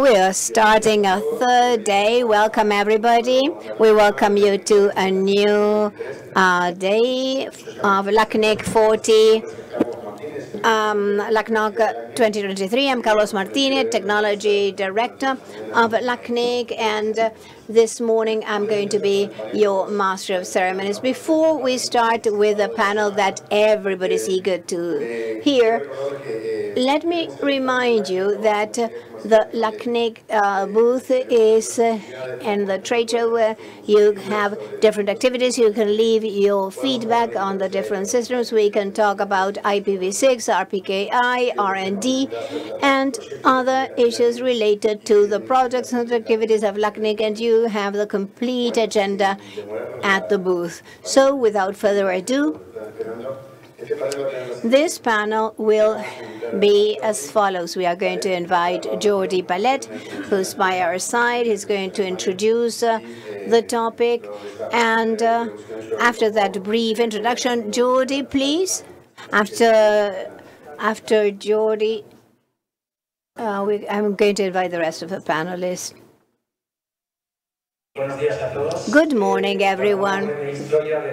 We are starting a third day. Welcome, everybody. We welcome you to a new uh, day of LACNIC 40 um, LACNOG 2023. I'm Carlos Martinez, Technology Director of LACNIC, and this morning I'm going to be your Master of Ceremonies. Before we start with a panel that everybody's eager to hear, let me remind you that uh, the LACNIC uh, booth is uh, in the trade show where you have different activities. You can leave your feedback on the different systems. We can talk about IPv6, RPKI, R&D, and other issues related to the projects and activities of LACNIC, and you have the complete agenda at the booth. So without further ado, this panel will be as follows. We are going to invite Jordi Palet, who's by our side. He's going to introduce uh, the topic. And uh, after that brief introduction, Jordi, please. After, after Jordi, uh, we, I'm going to invite the rest of the panelists. Good morning, everyone.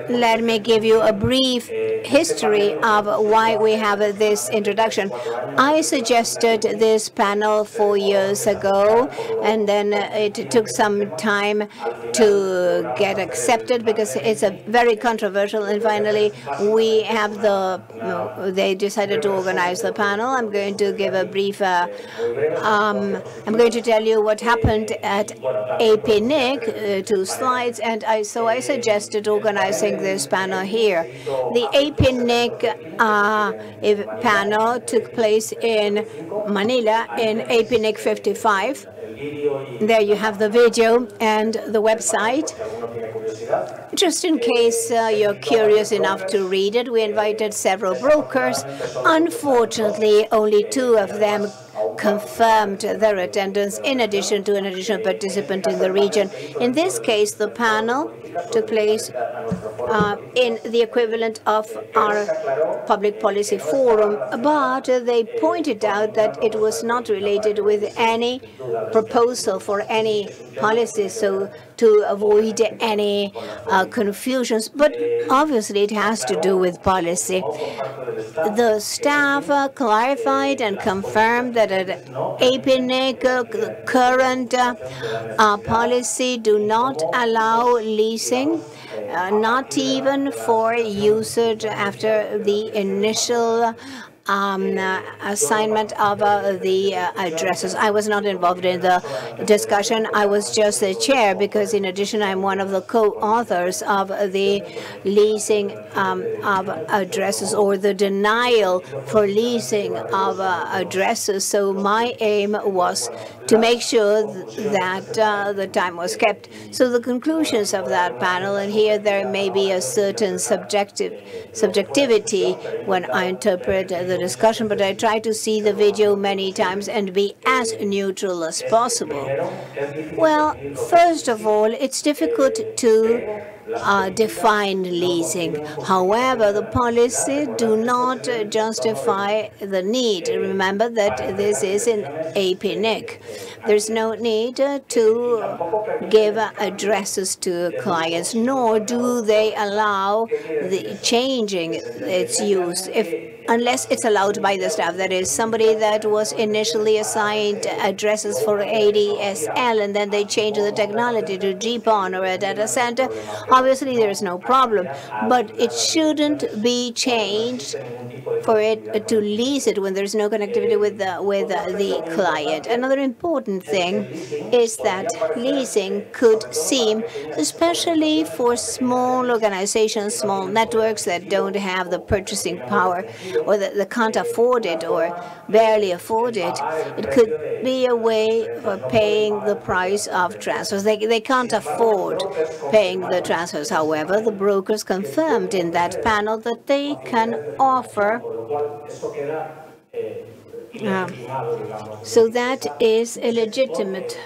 Let me give you a brief history of why we have this introduction. I suggested this panel four years ago, and then it took some time to get accepted because it's a very controversial. And finally, we have the, they decided to organize the panel. I'm going to give a brief, uh, um, I'm going to tell you what happened at APNIC uh, two slides, and I, so I suggested organizing this panel here. The APNIC uh, panel took place in Manila in APNIC 55. There you have the video and the website. Just in case uh, you're curious enough to read it, we invited several brokers. Unfortunately, only two of them confirmed their attendance in addition to an additional participant in the region. In this case, the panel took place uh, in the equivalent of our public policy forum, but they pointed out that it was not related with any proposal for any policy, so to avoid any uh, confusions. But obviously, it has to do with policy. The staff uh, clarified and confirmed that at APNIC, uh, current uh, policy do not allow leasing uh, not even for usage after the initial um, assignment of uh, the uh, addresses. I was not involved in the discussion. I was just the chair because, in addition, I'm one of the co-authors of the leasing um, of addresses or the denial for leasing of uh, addresses. So my aim was to make sure that uh, the time was kept. So the conclusions of that panel, and here there may be a certain subjective subjectivity when I interpret the discussion, but I try to see the video many times and be as neutral as possible. Well, first of all, it's difficult to uh, define leasing. However, the policy do not justify the need. Remember that this is an APNIC. There's no need to give addresses to clients, nor do they allow the changing its use if unless it's allowed by the staff. That is, somebody that was initially assigned addresses for ADSL and then they change the technology to GPON or a data center, obviously there's no problem. But it shouldn't be changed for it to lease it when there's no connectivity with the, with the client. Another important thing is that leasing could seem, especially for small organizations, small networks that don't have the purchasing power or that they can't afford it or barely afford it, it could be a way for paying the price of transfers. They, they can't afford paying the transfers. However, the brokers confirmed in that panel that they can offer Uh, so that is illegitimate.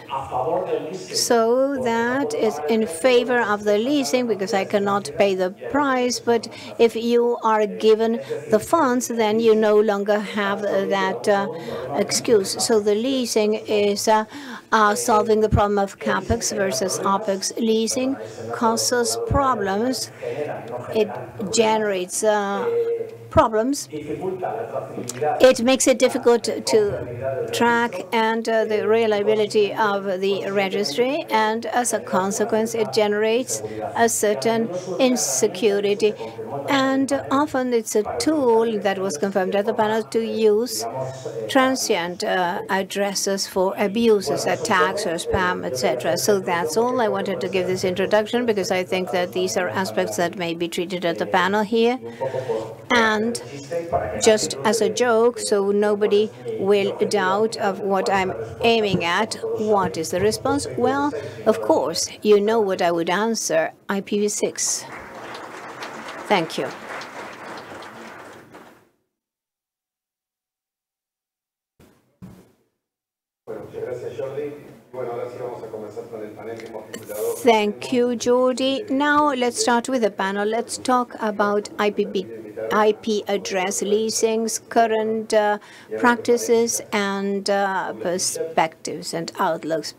So that is in favor of the leasing because I cannot pay the price. But if you are given the funds, then you no longer have that uh, excuse. So the leasing is uh, uh, solving the problem of capex versus opex. Leasing causes problems. It generates uh, problems. It makes it difficult to track and uh, the reliability of the registry, and as a consequence, it generates a certain insecurity. And often it's a tool that was confirmed at the panel to use transient uh, addresses for abuses, attacks, or spam, etc. So that's all I wanted to give this introduction because I think that these are aspects that may be treated at the panel here. And just as a joke, so nobody will doubt of what I'm aiming at. What is the response? Well, of course, you know what I would answer, IPv6. Thank you. Thank you, Jordi. Now let's start with the panel. Let's talk about IPv IP address leasings, current uh, practices, and uh, perspectives and outlooks.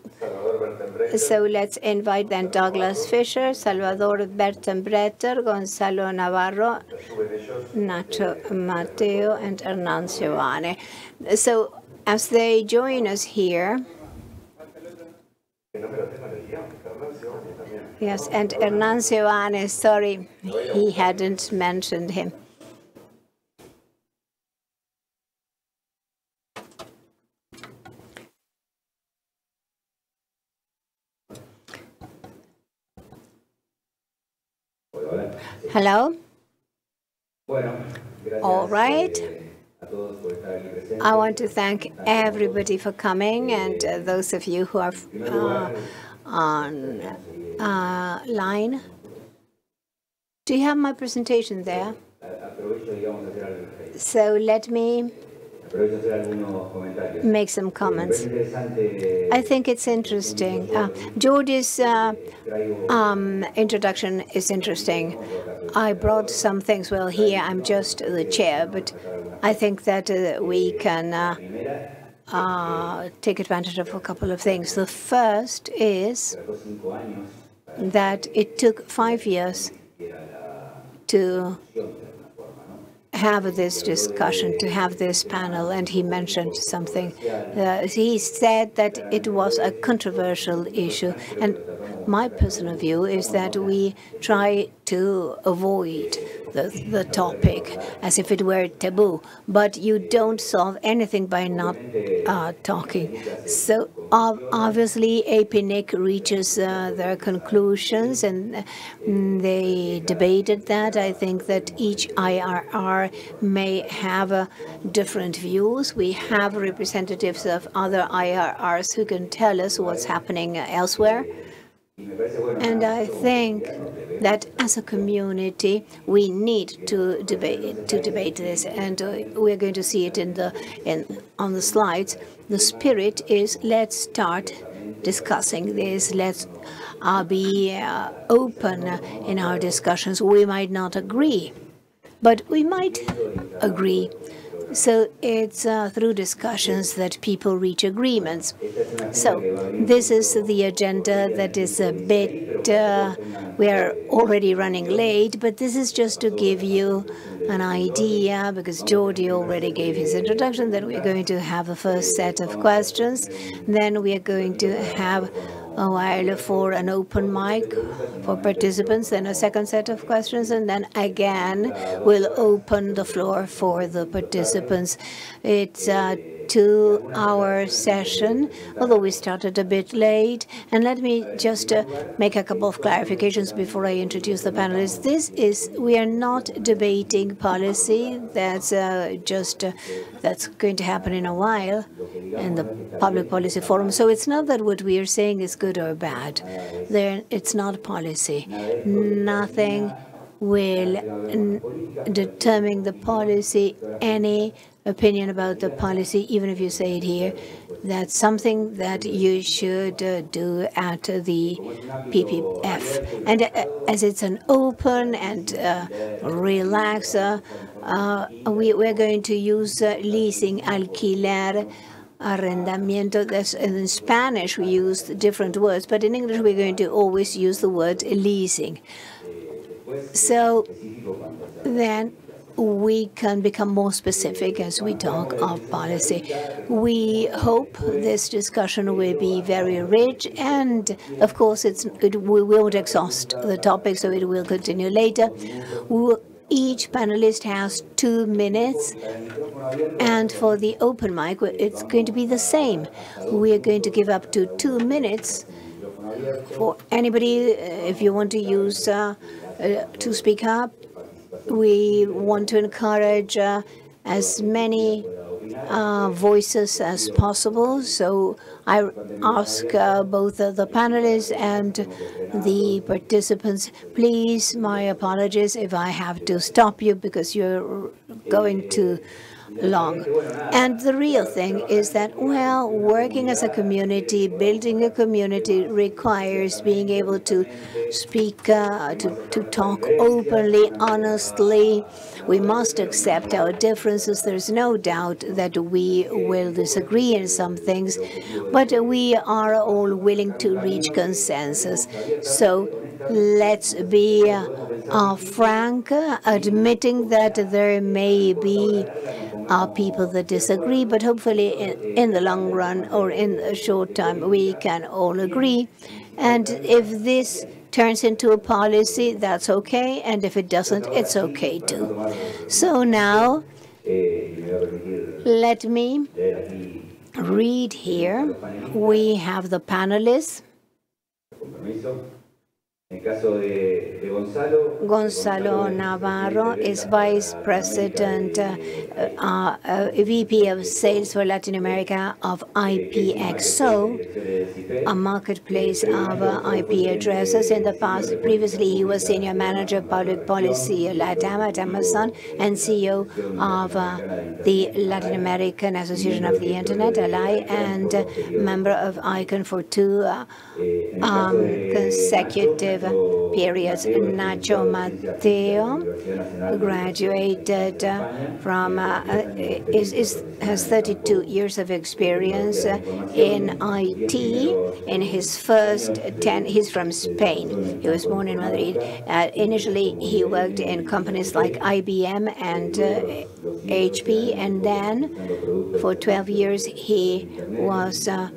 So let's invite then Douglas Fischer, Salvador Bertenbreiter, Gonzalo Navarro, Nacho Mateo, and Hernan Giovanni. So as they join us here, Yes, and Hernan Giovanni, sorry, he hadn't mentioned him. Hello? All right. I want to thank everybody for coming and uh, those of you who are uh, on uh, line. Do you have my presentation there? So let me make some comments. I think it's interesting. Uh, uh, um, introduction is interesting. I brought some things. Well, here I'm just the chair, but I think that uh, we can uh, uh, take advantage of a couple of things. The first is that it took five years to have this discussion, to have this panel, and he mentioned something. He said that it was a controversial issue, and my personal view is that we try to avoid the, the topic as if it were taboo, but you don't solve anything by not uh, talking. So obviously, APNIC reaches uh, their conclusions, and mm, they debated that. I think that each IRR may have uh, different views. We have representatives of other IRRs who can tell us what's happening elsewhere. And I think that as a community, we need to debate to debate this, and uh, we're going to see it in the in on the slides. The spirit is let's start discussing this. Let's uh, be uh, open in our discussions. We might not agree, but we might agree so it's uh, through discussions that people reach agreements. So this is the agenda that is a bit, uh, we are already running late, but this is just to give you an idea, because Jordi already gave his introduction, that we're going to have a first set of questions. Then we are going to have a while for an open mic for participants, then a second set of questions, and then again we'll open the floor for the participants. It's a two-hour session, although we started a bit late. And let me just uh, make a couple of clarifications before I introduce the panelists. This is, we are not debating policy. That's uh, just, uh, that's going to happen in a while in the public policy forum. So it's not that what we are saying is good or bad. There, it's not policy. Nothing will determine the policy, any opinion about the policy, even if you say it here, that's something that you should uh, do at uh, the PPF. And uh, as it's an open and uh, relaxed, uh, uh, we, we're going to use leasing, alquiler, arrendamiento. That's, in Spanish, we use different words, but in English, we're going to always use the word leasing. So then we can become more specific as we talk of policy. We hope this discussion will be very rich, and of course, it's, it, we won't exhaust the topic, so it will continue later. We'll, each panelist has two minutes, and for the open mic, it's going to be the same. We are going to give up to two minutes for anybody, if you want to use uh, uh, to speak up, we want to encourage uh, as many uh, voices as possible. So I ask uh, both the panelists and the participants, please, my apologies if I have to stop you because you're going to long. And the real thing is that, well, working as a community, building a community requires being able to speak, uh, to, to talk openly, honestly. We must accept our differences. There's no doubt that we will disagree in some things, but we are all willing to reach consensus. So let's be uh, frank, admitting that there may be are people that disagree, but hopefully in, in the long run or in a short time, we can all agree. And if this turns into a policy, that's okay. And if it doesn't, it's okay too. So now, let me read here. We have the panelists. Gonzalo Navarro is Vice President, uh, uh, uh, VP of Sales for Latin America of IPXO, a marketplace of uh, IP addresses. In the past, previously he was Senior Manager of Public Policy at LATAM at Amazon and CEO of uh, the Latin American Association of the Internet, ALAI, and member of ICANN for two uh, um, consecutive periods. Nacho Mateo graduated uh, from, uh, is, is, has 32 years of experience uh, in IT. In his first 10, he's from Spain. He was born in Madrid. Uh, initially, he worked in companies like IBM and HP, and then for 12 years, he was a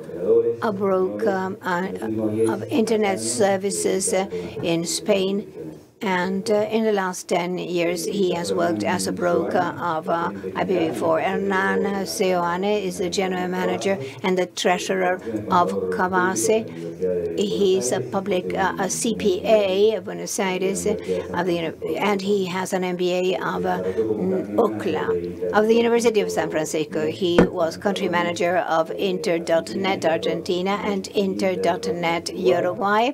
broker um, of internet services in Spain and uh, in the last 10 years, he has worked as a broker of uh, IPv4. Hernan Seoane is the general manager and the treasurer of CABASE. He's a public uh, a CPA of Buenos Aires, of the, and he has an MBA of uh, UCLA, of the University of San Francisco. He was country manager of Inter.net Argentina and Inter.net Uruguay,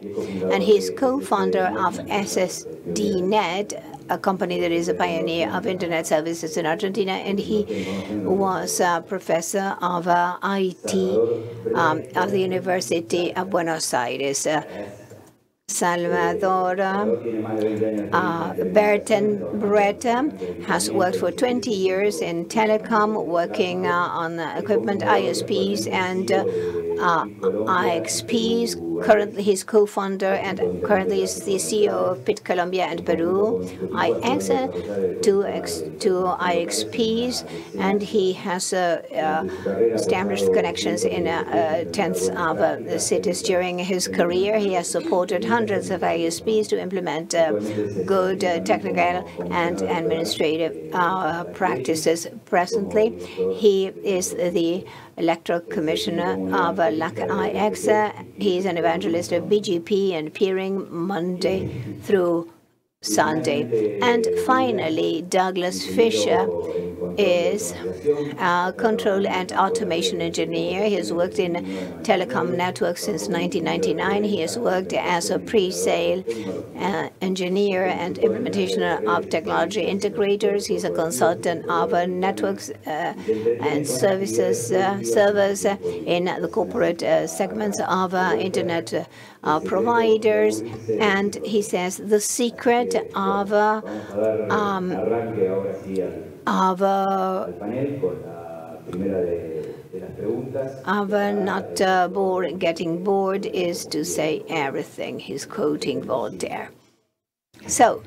and he's co-founder of SS DNet, a company that is a pioneer of internet services in Argentina, and he was a professor of uh, IT um, of the University of Buenos Aires. Uh, Salvador uh, Berten Bretta has worked for 20 years in telecom, working uh, on equipment ISPs and uh, IXPs, currently he's co-founder and currently is the CEO of PIT Colombia and Peru, IX to, X, to IXPs, and he has uh, uh, established connections in uh, tenths of the cities during his career. He has supported hundreds of ISPs to implement good technical and administrative practices. Presently, he is the electoral commissioner of uh, LAC-IX. He's an evangelist of BGP and peering Monday through Sunday. And finally, Douglas Fischer is a control and automation engineer. He has worked in telecom networks since 1999. He has worked as a pre-sale uh, engineer and implementation of technology integrators. He's a consultant of uh, networks uh, and services uh, servers in the corporate uh, segments of uh, internet uh, providers. And he says the secret of um, uh, not uh, bored, getting bored is to say everything. He's quoting Voltaire. So,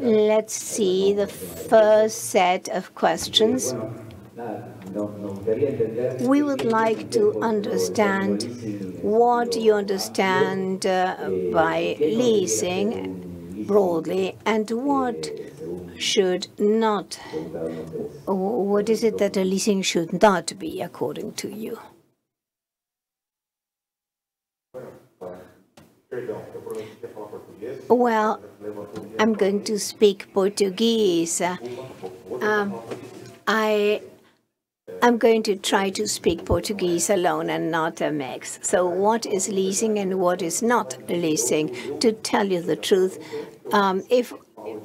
let's see the first set of questions. We would like to understand what you understand uh, by leasing broadly and what should not, what is it that a leasing should not be according to you? Well, I'm going to speak Portuguese. Um, I I'm going to try to speak Portuguese alone and not a mix. So what is leasing and what is not leasing? To tell you the truth, um, if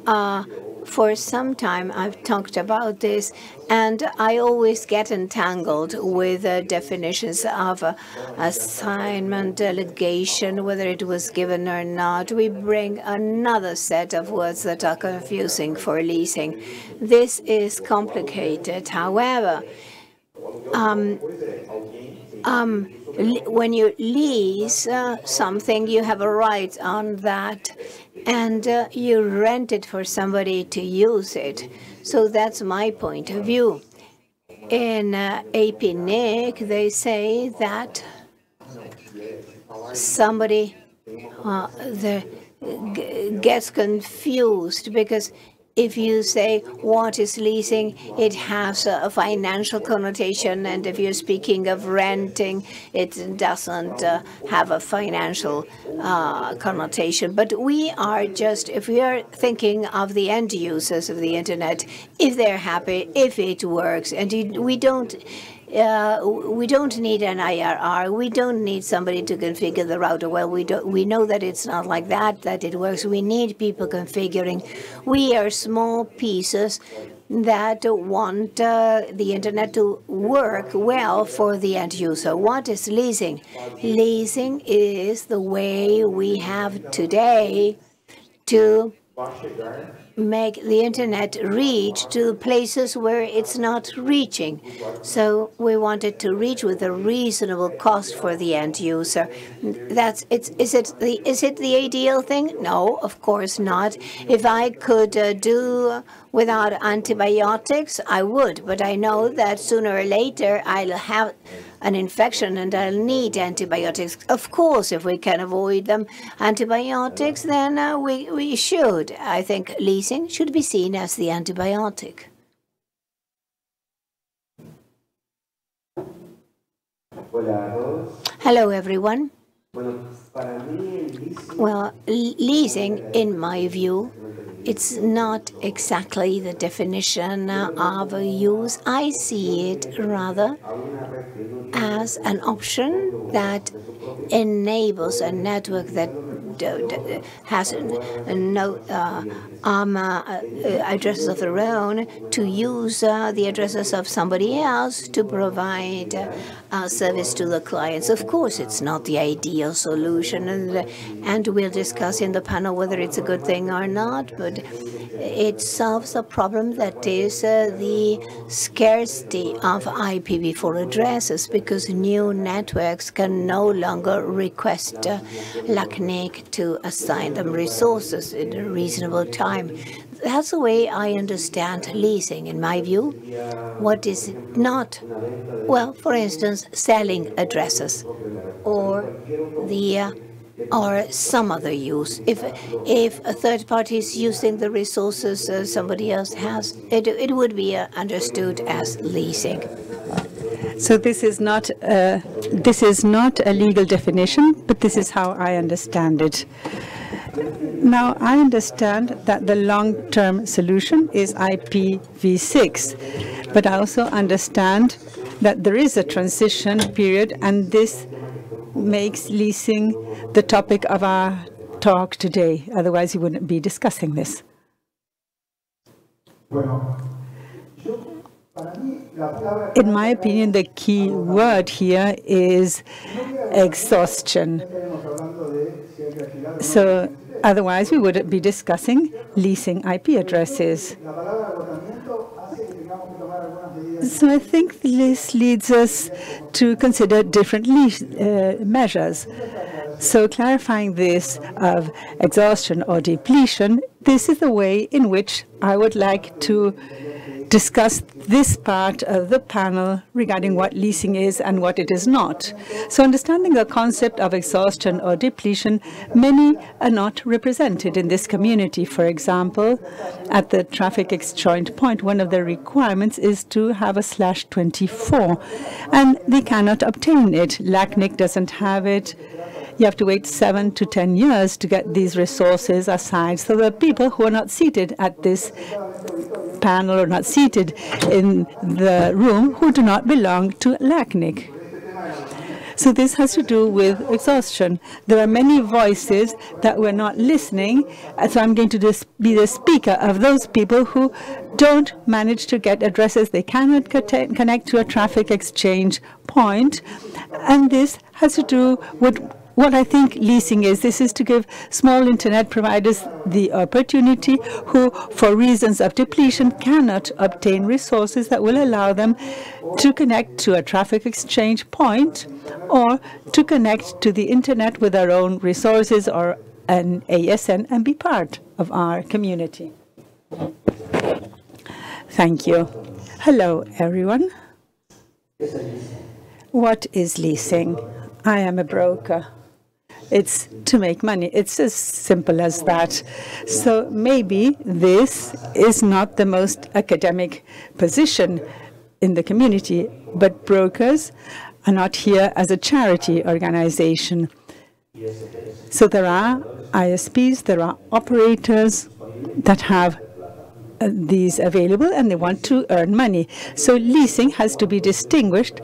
uh, for some time I've talked about this, and I always get entangled with uh, definitions of uh, assignment, delegation, whether it was given or not. We bring another set of words that are confusing for leasing. This is complicated. However, um, um, when you lease uh, something, you have a right on that, and uh, you rent it for somebody to use it. So that's my point of view. In uh, APNIC, they say that somebody uh, gets confused because if you say what is leasing, it has a financial connotation, and if you're speaking of renting, it doesn't uh, have a financial uh, connotation. But we are just, if we are thinking of the end users of the internet, if they're happy, if it works, and we don't uh, we don't need an IRR. We don't need somebody to configure the router. Well, we don't. We know that it's not like that. That it works. We need people configuring. We are small pieces that want uh, the internet to work well for the end user. What is leasing? Leasing is the way we have today to make the internet reach to the places where it's not reaching. So we wanted to reach with a reasonable cost for the end user. That's it's is it the is it the ideal thing? No, of course not. If I could uh, do without antibiotics, I would, but I know that sooner or later I'll have an infection and I'll need antibiotics. Of course, if we can avoid them, antibiotics, then uh, we, we should. I think leasing should be seen as the antibiotic. Hello, everyone. Well, leasing, in my view, it's not exactly the definition of use. I see it rather as an option that enables a network that has no uh, um, uh, addresses of their own to use uh, the addresses of somebody else to provide uh, service to the clients. Of course, it's not the ideal solution, and, and we'll discuss in the panel whether it's a good thing or not, but it solves a problem that is uh, the scarcity of IPv4 addresses because new networks can no longer request uh, To assign them resources in a reasonable time. That's the way I understand leasing, in my view. What is not? Well, for instance, selling addresses or the uh, or some other use. If if a third party is using the resources uh, somebody else has, it, it would be uh, understood as leasing. So this is not uh, this is not a legal definition, but this is how I understand it. Now, I understand that the long-term solution is IPv6, but I also understand that there is a transition period, and this makes leasing the topic of our talk today. Otherwise, you wouldn't be discussing this. In my opinion, the key word here is exhaustion. So otherwise, we wouldn't be discussing leasing IP addresses. So I think this leads us to consider different uh, measures. So clarifying this of exhaustion or depletion, this is the way in which I would like to discuss this part of the panel regarding what leasing is and what it is not. So understanding the concept of exhaustion or depletion, many are not represented in this community. For example, at the traffic exchange point, one of the requirements is to have a slash 24, and they cannot obtain it. LACNIC doesn't have it. You have to wait seven to 10 years to get these resources assigned. So there are people who are not seated at this panel or not seated in the room who do not belong to LACNIC. So this has to do with exhaustion. There are many voices that were not listening, so I'm going to be the speaker of those people who don't manage to get addresses. They cannot connect to a traffic exchange point, and this has to do with what I think leasing is. This is to give small internet providers the opportunity who, for reasons of depletion, cannot obtain resources that will allow them to connect to a traffic exchange point or to connect to the internet with their own resources or an ASN and be part of our community. Thank you. Hello, everyone. What is leasing? I am a broker. It's to make money. It's as simple as that. So maybe this is not the most academic position in the community, but brokers are not here as a charity organization. So there are ISPs, there are operators that have uh, these available and they want to earn money. So leasing has to be distinguished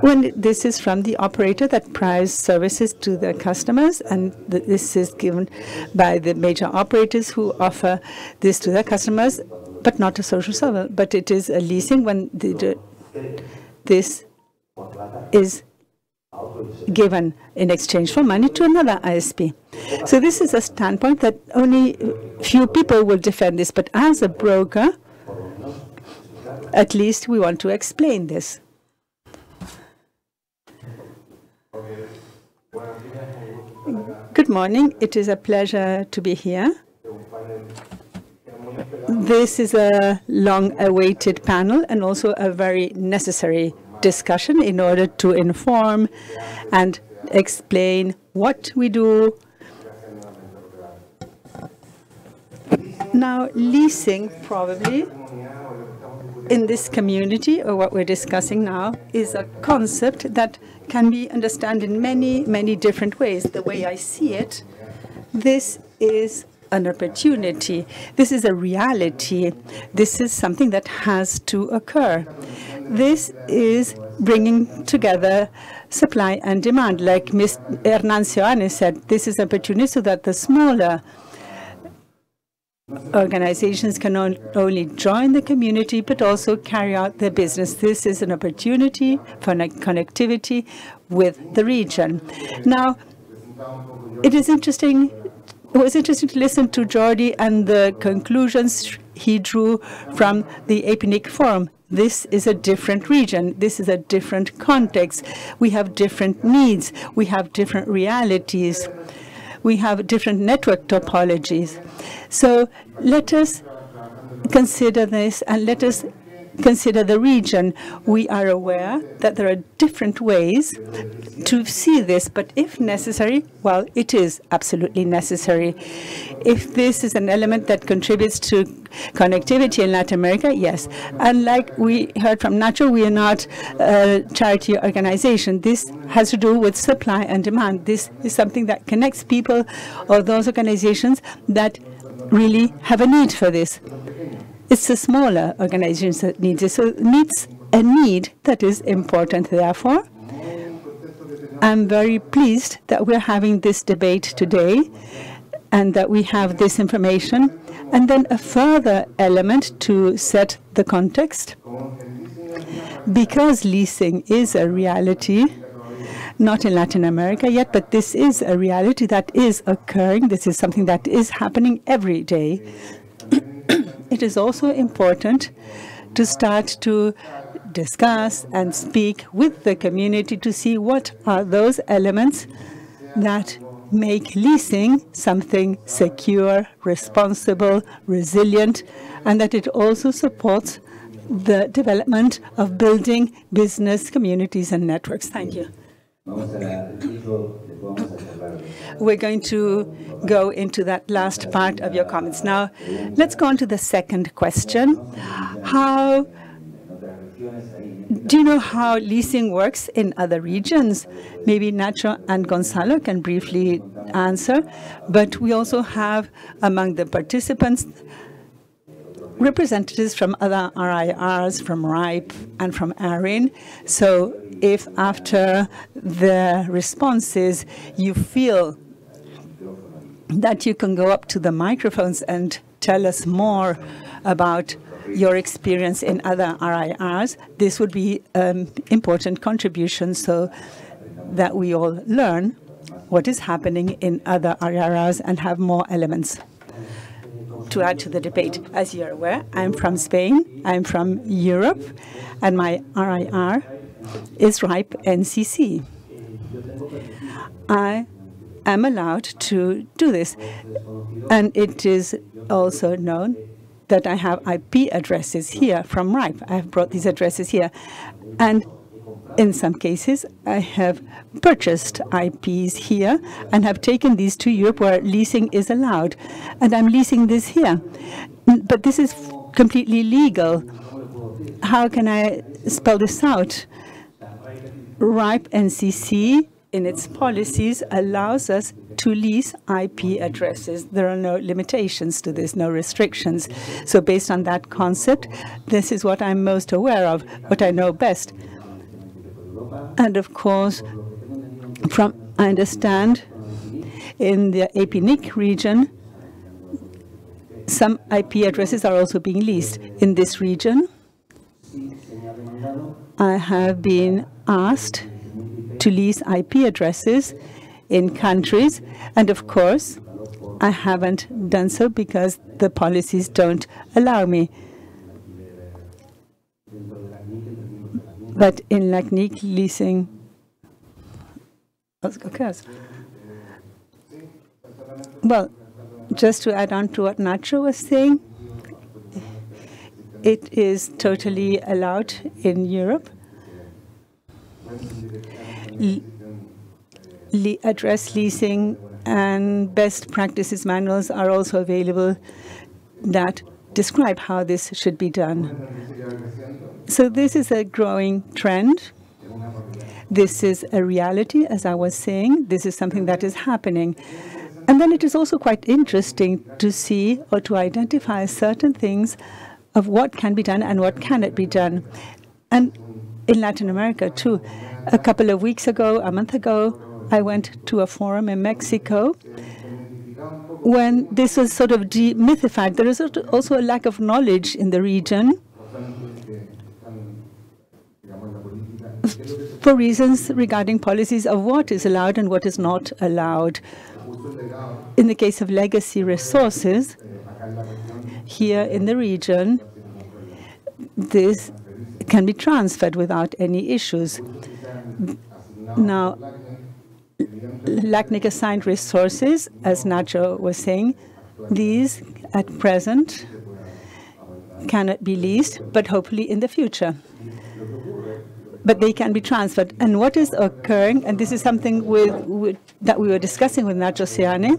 when this is from the operator that provides services to the customers, and this is given by the major operators who offer this to their customers, but not a social service. But it is a leasing when the, this is given in exchange for money to another ISP. So this is a standpoint that only few people will defend this, but as a broker, at least we want to explain this. Good morning. It is a pleasure to be here. This is a long-awaited panel and also a very necessary discussion in order to inform and explain what we do. Now, leasing probably in this community, or what we're discussing now, is a concept that can be understood in many, many different ways. The way I see it, this is an opportunity. This is a reality. This is something that has to occur. This is bringing together supply and demand. Like Ms. Hernan Seoane said, this is an opportunity so that the smaller organizations can not only join the community but also carry out their business. This is an opportunity for connectivity with the region. Now, it is interesting. It was interesting to listen to Jordi and the conclusions he drew from the APNIC forum. This is a different region. This is a different context. We have different needs. We have different realities we have different network topologies. So let us consider this and let us consider the region. We are aware that there are different ways to see this, but if necessary, well, it is absolutely necessary. If this is an element that contributes to connectivity in Latin America, yes. And like we heard from Nacho, we are not a charity organization. This has to do with supply and demand. This is something that connects people or those organizations that really have a need for this. It's the smaller organizations that need it. So it meets a need that is important. Therefore, I'm very pleased that we're having this debate today and that we have this information. And then a further element to set the context. Because leasing is a reality, not in Latin America yet, but this is a reality that is occurring. This is something that is happening every day it is also important to start to discuss and speak with the community to see what are those elements that make leasing something secure, responsible, resilient, and that it also supports the development of building business communities and networks. Thank you. We're going to go into that last part of your comments. Now, let's go on to the second question. How do you know how leasing works in other regions? Maybe Nacho and Gonzalo can briefly answer, but we also have among the participants representatives from other RIRs, from RIPE and from ARIN. So if after the responses you feel that you can go up to the microphones and tell us more about your experience in other RIRs, this would be an important contribution so that we all learn what is happening in other RIRs and have more elements to add to the debate. As you're aware, I'm from Spain, I'm from Europe, and my RIR is RIPE NCC. I am allowed to do this. And it is also known that I have IP addresses here from RIPE. I have brought these addresses here. And in some cases, I have purchased IPs here and have taken these to Europe where leasing is allowed. And I'm leasing this here. But this is completely legal. How can I spell this out? RIPE NCC, in its policies, allows us to lease IP addresses. There are no limitations to this, no restrictions. So based on that concept, this is what I'm most aware of, what I know best. And of course, from I understand, in the APNIC region, some IP addresses are also being leased. In this region, I have been asked to lease IP addresses in countries, and of course, I haven't done so because the policies don't allow me. But in LACNIC, leasing occurs. Well, just to add on to what Nacho was saying, it is totally allowed in Europe. Le address leasing and best practices manuals are also available that describe how this should be done. So this is a growing trend. This is a reality, as I was saying. This is something that is happening. And then it is also quite interesting to see or to identify certain things of what can be done and what cannot be done. And in Latin America, too. A couple of weeks ago, a month ago, I went to a forum in Mexico when this was sort of demythified. There is also a lack of knowledge in the region for reasons regarding policies of what is allowed and what is not allowed. In the case of legacy resources, here in the region, this can be transferred without any issues. Now, LACNIC assigned resources, as Nacho was saying, these at present cannot be leased, but hopefully in the future. But they can be transferred. And what is occurring, and this is something with, with, that we were discussing with Nacho Ciani,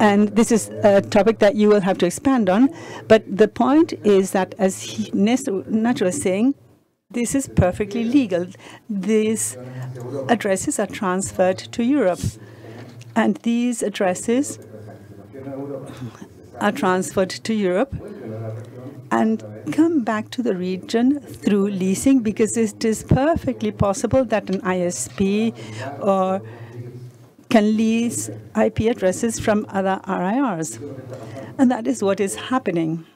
and this is a topic that you will have to expand on. But the point is that, as he, Nacho was saying, this is perfectly legal. These addresses are transferred to Europe. And these addresses are transferred to Europe and come back to the region through leasing because it is perfectly possible that an ISP or can lease IP addresses from other RIRs. And that is what is happening.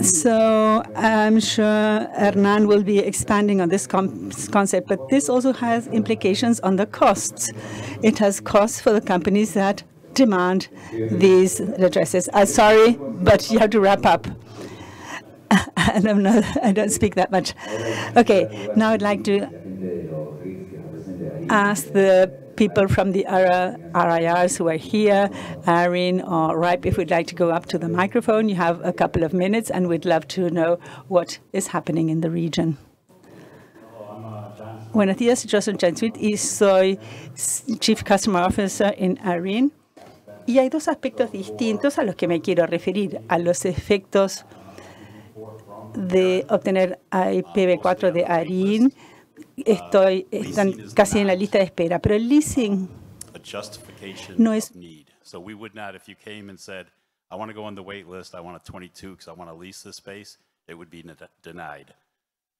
So I'm sure Hernan will be expanding on this concept, but this also has implications on the costs. It has costs for the companies that demand these addresses. I'm sorry, but you have to wrap up. and I'm not, I don't speak that much. Okay, now I'd like to ask the people from the RIRs who are here, ARIN or Ripe, if we'd like to go up to the microphone. You have a couple of minutes, and we'd love to know what is happening in the region. Buenos días, yo soy John Sweeting y soy Chief Customer Officer en ARIN. Y hay dos aspectos distintos a los que me quiero referir, a los efectos de obtener IPv4 de ARIN estoy están casi en la lista de espera, pero el leasing no es So we would not, if you came and said, I want to go on the wait list, I want a 22 because I want to lease this space, it would be denied.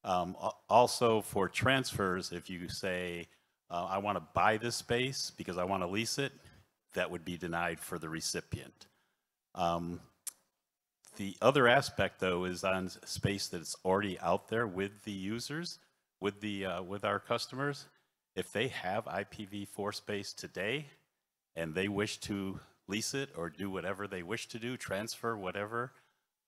Um, also for transfers, if you say, uh, I want to buy this space because I want to lease it, that would be denied for the recipient. Um, the other aspect, though, is on space that's already out there with the users with the uh, with our customers, if they have IPv4 space today and they wish to lease it or do whatever they wish to do, transfer whatever,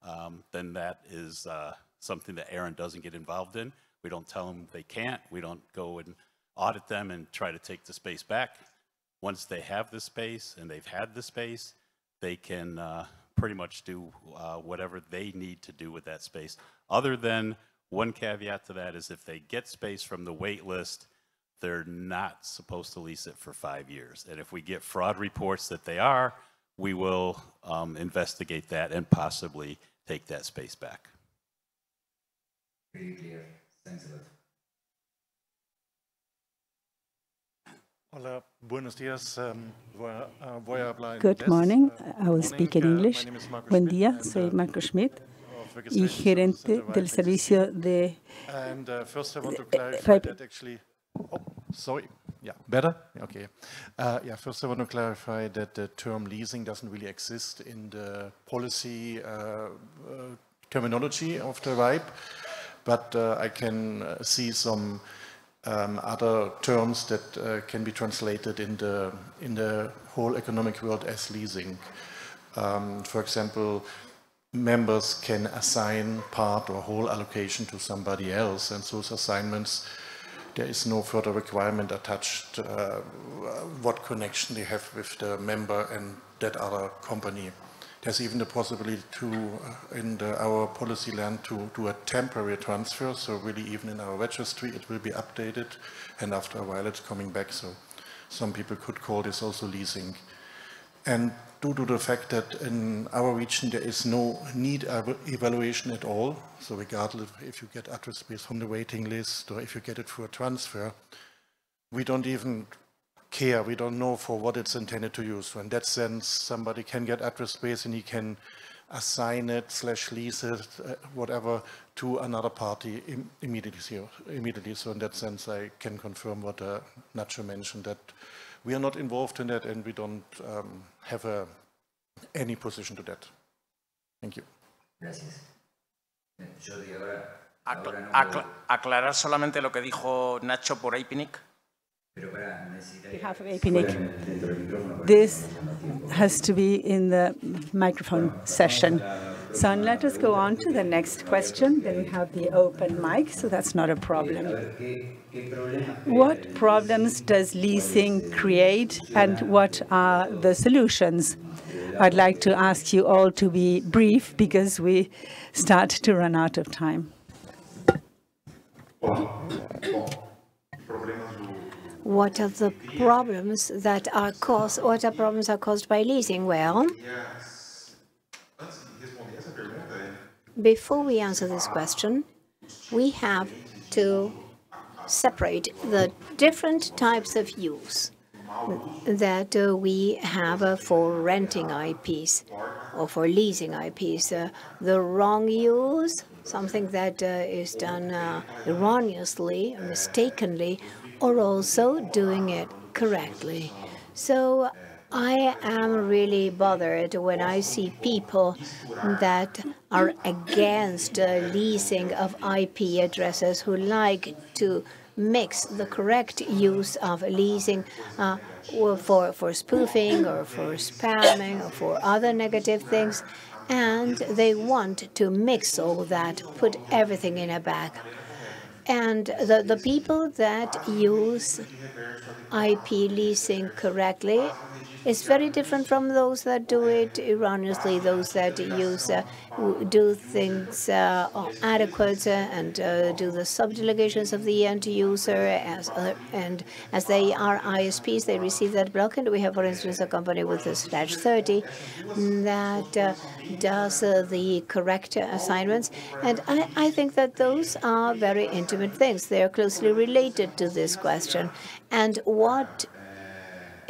um, then that is uh, something that ARIN doesn't get involved in. We don't tell them they can't. We don't go and audit them and try to take the space back. Once they have the space and they've had the space, they can uh, pretty much do uh, whatever they need to do with that space, other than one caveat to that is if they get space from the wait list, they're not supposed to lease it for five years. And if we get fraud reports that they are, we will um, investigate that and possibly take that space back. Pretty clear. Thanks a lot. Hola, buenos días. Um, voy a hablar Good morning. I will speak in English. Buen día, soy Marco Schmidt y gerente del servicio de And uh, first I want to clarify that oh, sorry, yeah, better? Okay. Uh, yeah, first I want to clarify that the term leasing doesn't really exist in the policy uh, uh terminology of the RIPE, but uh, I can uh, see some um, other terms that can be translated in the, in the whole economic world as leasing. Um, for example, members can assign part or whole allocation to somebody else and those assignments there is no further requirement attached uh, what connection they have with the member and that other company. There's even the possibility to, uh, in the, our policy land, to do a temporary transfer. So really even in our registry, it will be updated. And after a while, it's coming back. So some people could call this also leasing. And due to the fact that in our region there is no need evaluation at all, so regardless if you get address space from the waiting list or if you get it through a transfer, we don't even care, we don't know for what it's intended to use. So in that sense, somebody can get address space and he can assign it, slash lease it, uh, whatever, to another party Im immediately, so, immediately. So in that sense, I can confirm what uh, Nacho mentioned, that we are not involved in that and we don't um, have a, any position to that. Thank you. Gracias. aclarar solamente lo que dijo Nacho por APNIC. behalf of APNIC. This has to be in the microphone session. So let us go on to the next question. Then we have the open mic, so that's not a problem. What problems does leasing create and what are the solutions? I'd like to ask you all to be brief because we start to run out of time. What are the problems that are caused, what are problems are caused by leasing? Well, before we answer this question, we have to separate the different types of use that uh, we have uh, for renting IPs or for leasing IPs. Uh, the wrong use, something that uh, is done uh, erroneously, mistakenly, or also doing it correctly. So I am really bothered when I see people that are against leasing of IP addresses who like to mix the correct use of leasing uh, for, for spoofing or for spamming or for other negative things. And they want to mix all that, put everything in a bag. And the, the people that use IP leasing correctly is very different from those that do it erroneously, those that use uh, do things uh, adequate and uh, do the subdelegations of the end user as uh, and as they are ISPs, they receive that block. And we have, for instance, a company with a slash 30 that uh, does the correct assignments. And I, I think that those are very intimate things. They are closely related to this question. And what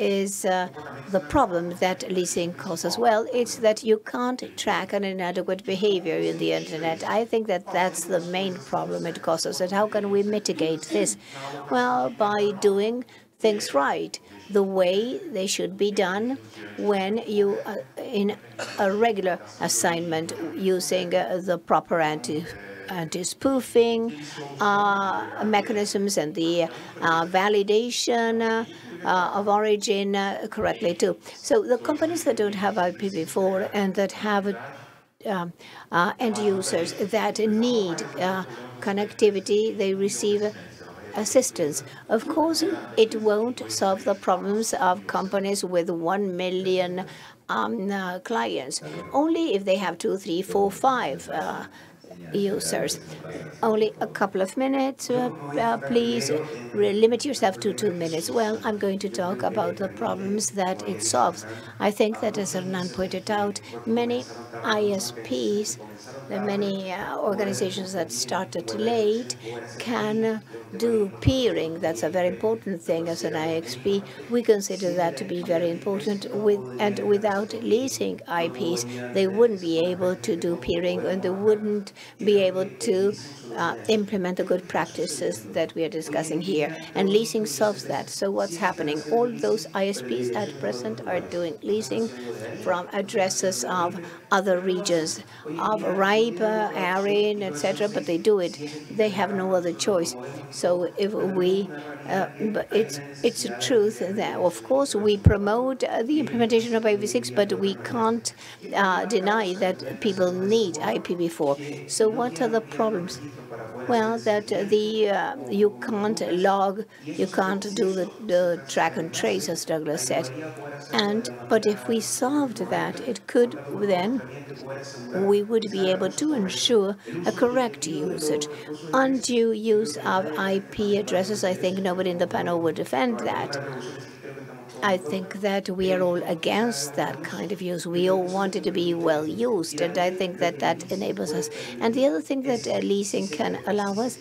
is uh, the problem that leasing causes? Well, it's that you can't track an inadequate behavior in the internet. I think that that's the main problem it causes. And how can we mitigate this? Well, by doing things right, the way they should be done when you, uh, in a regular assignment, using uh, the proper anti anti-spoofing uh, mechanisms and the uh, validation uh, of origin uh, correctly too. So the companies that don't have IPv4 and that have um, uh, end users that need connectivity, they receive assistance. Of course, it won't solve the problems of companies with 1 million um, uh, clients, only if they have two, three, four, five uh, users. Only a couple of minutes, uh, uh, please. Limit yourself to two minutes. Well, I'm going to talk about the problems that it solves. I think that, as Hernan pointed out, many ISPs many uh, organizations that started late can do peering. That's a very important thing as an ISP. We consider that to be very important. With and without leasing IPs, they wouldn't be able to do peering, and they wouldn't be able to uh, implement the good practices that we are discussing here. And leasing solves that. So what's happening? All those ISPs at present are doing leasing from addresses of other regions, of RIPE, ARIN, etc., but they do it. They have no other choice. So if we, uh, but it's it's a truth that, of course, we promote uh, the implementation of IPv6, but we can't uh, deny that people need IPv4. So what are the problems? Well, that the uh, you can't log, you can't do the, the track and trace, as Douglas said. And but if we solved that, it could then we would be able to ensure a correct usage. Undue use of IP addresses, I think nobody in the panel would defend that. I think that we are all against that kind of use. We all want it to be well used, and I think that that enables us. And the other thing that uh, leasing can allow us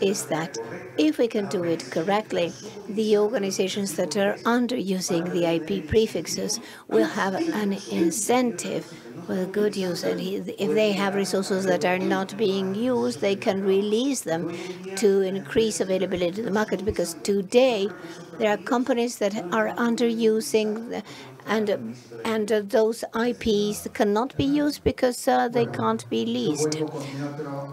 is that if we can do it correctly, the organizations that are underusing the IP prefixes will have an incentive with good use. And if they have resources that are not being used, they can release them to increase availability in the market. Because today, there are companies that are underusing and and uh, those IPs cannot be used because uh, they can't be leased.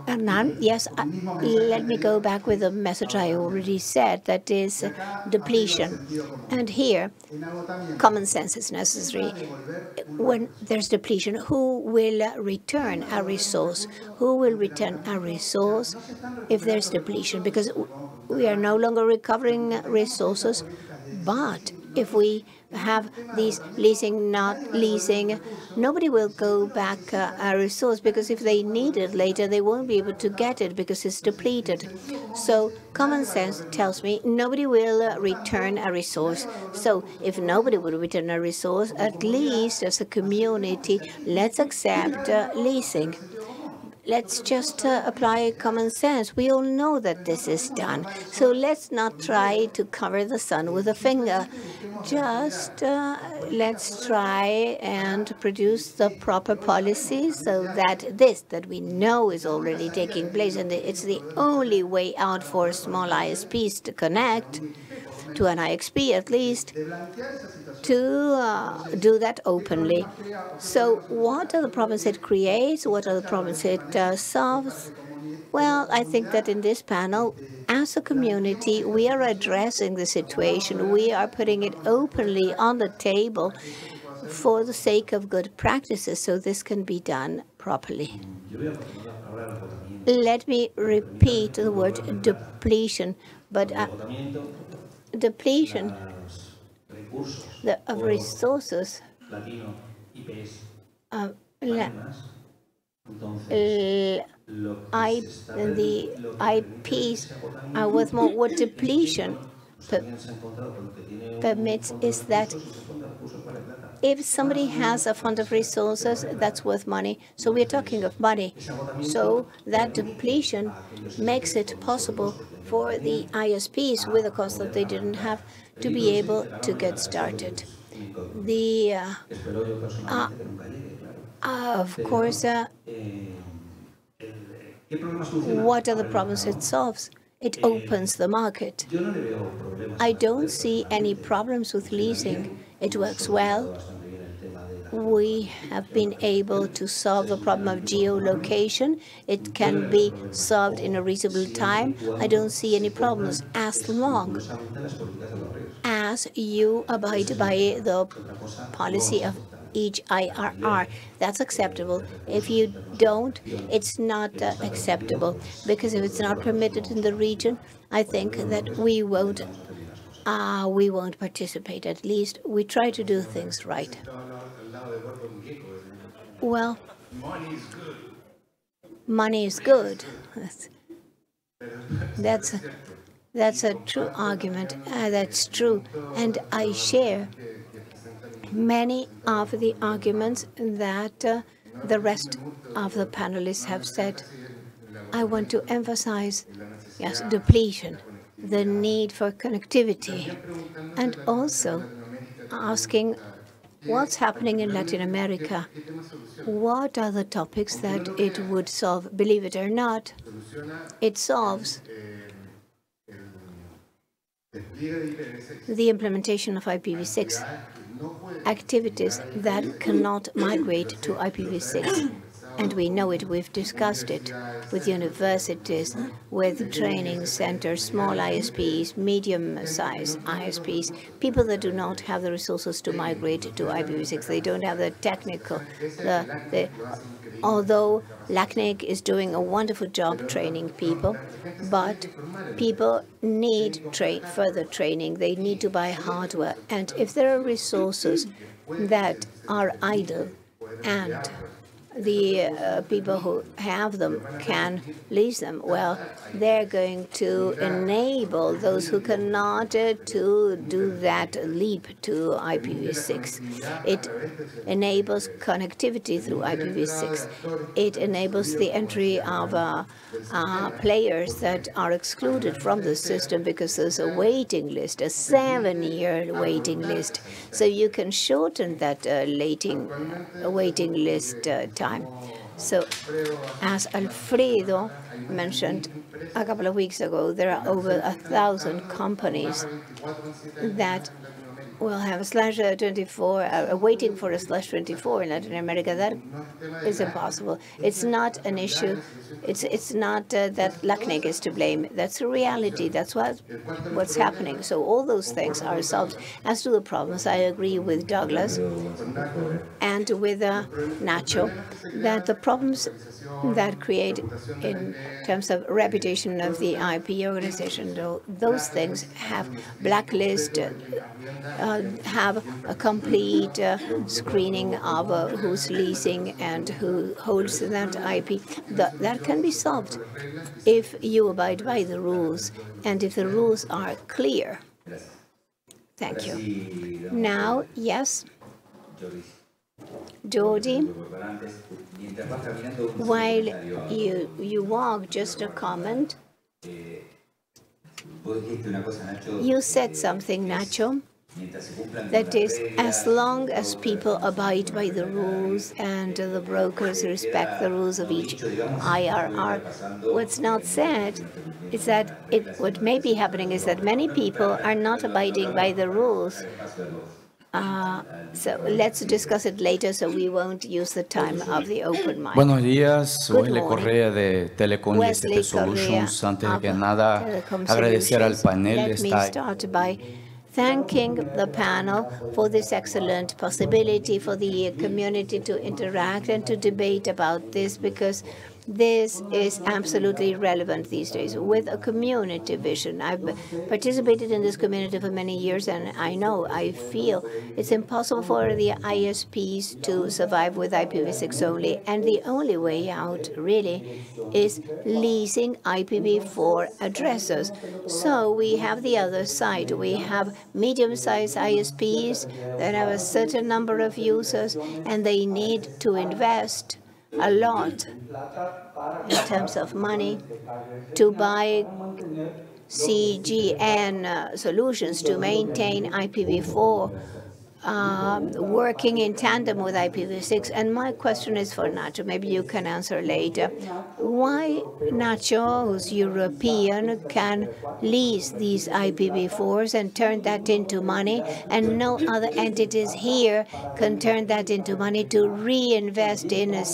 Hernan, yes, uh, let me go back with a message I already said, that is depletion. And here, common sense is necessary. When there's depletion, who will return a resource? Who will return a resource if there's depletion? Because we are no longer recovering resources, but if we have these leasing, not leasing, nobody will go back uh, a resource because if they need it later, they won't be able to get it because it's depleted. So common sense tells me nobody will uh, return a resource. So if nobody will return a resource, at least as a community, let's accept uh, leasing let's just uh, apply common sense. We all know that this is done. So let's not try to cover the sun with a finger. Just uh, let's try and produce the proper policy so that this that we know is already taking place and it's the only way out for small ISPs to connect to an IXP at least, to uh, do that openly. So what are the problems it creates? What are the problems it uh, solves? Well, I think that in this panel, as a community, we are addressing the situation. We are putting it openly on the table for the sake of good practices, so this can be done properly. Let me repeat the word depletion, but uh, depletion. The, of resources. Uh, I, the IPs are worth more. What depletion. Permits is that if somebody has a fund of resources, that's worth money. So we're talking of money. So that depletion makes it possible for the ISPs with a cost that they didn't have to be able to get started. The uh, uh, of course, uh, what are the problems it solves? It opens the market. I don't see any problems with leasing. It works well we have been able to solve the problem of geolocation. It can be solved in a reasonable time. I don't see any problems as long as you abide by the policy of each IRR. That's acceptable. If you don't, it's not uh, acceptable because if it's not permitted in the region, I think that we won't uh, we won't participate. At least we try to do things right. Well, money is good. That's that's a, that's a true argument. Uh, that's true, and I share many of the arguments that uh, the rest of the panelists have said. I want to emphasize, yes, depletion, the need for connectivity, and also asking what's happening in Latin America? What are the topics that it would solve? Believe it or not, it solves the implementation of IPv6 activities that cannot migrate to IPv6 and we know it, we've discussed it with universities, with training centers, small ISPs, medium-sized ISPs, people that do not have the resources to migrate to IPv6. They don't have the technical, the, the although LACNIC is doing a wonderful job training people, but people need tra further training. They need to buy hardware. And if there are resources that are idle and the uh, people who have them can lease them. Well, they're going to enable those who cannot uh, to do that leap to IPv6. It enables connectivity through IPv6. It enables the entry of uh, uh, players that are excluded from the system because there's a waiting list, a seven-year waiting list. So you can shorten that uh, waiting, waiting list time uh, time. So as Alfredo mentioned a couple of weeks ago, there are over a thousand companies that will have a slash 24, uh, waiting for a slash 24 in Latin America. That is impossible. It's not an issue. It's it's not uh, that LACNIC is to blame. That's a reality. That's what what's happening. So all those things are solved. As to the problems, I agree with Douglas. And and with uh, Nacho that the problems that create in terms of reputation of the IP organization, those things have blacklist, uh, have a complete uh, screening of uh, who's leasing and who holds that IP. That, that can be solved if you abide by the rules and if the rules are clear. Thank you. Now, yes. Jordi, while you, you walk, just a comment. You said something, Nacho. That is, as long as people abide by the rules and the brokers respect the rules of each IRR, what's not said is that it, what may be happening is that many people are not abiding by the rules. Uh, so let's discuss it later so we won't use the time of the open mic. Buenos días, Wesley Correa de Telecom Wesley Solutions. Antes de que nada, agradecer al panel. Let me Está start by thanking the panel for this excellent possibility for the community to interact and to debate about this because this is absolutely relevant these days with a community vision. I've participated in this community for many years and I know, I feel it's impossible for the ISPs to survive with IPv6 only. And the only way out really is leasing IPv4 addresses. So we have the other side. We have medium-sized ISPs that have a certain number of users and they need to invest a lot in terms of money to buy CGN uh, solutions to maintain IPv4 uh, working in tandem with IPv6. And my question is for Nacho. Maybe you can answer later. Why Nacho, who's European, can lease these IPv4s and turn that into money, and no other entities here can turn that into money to reinvest in a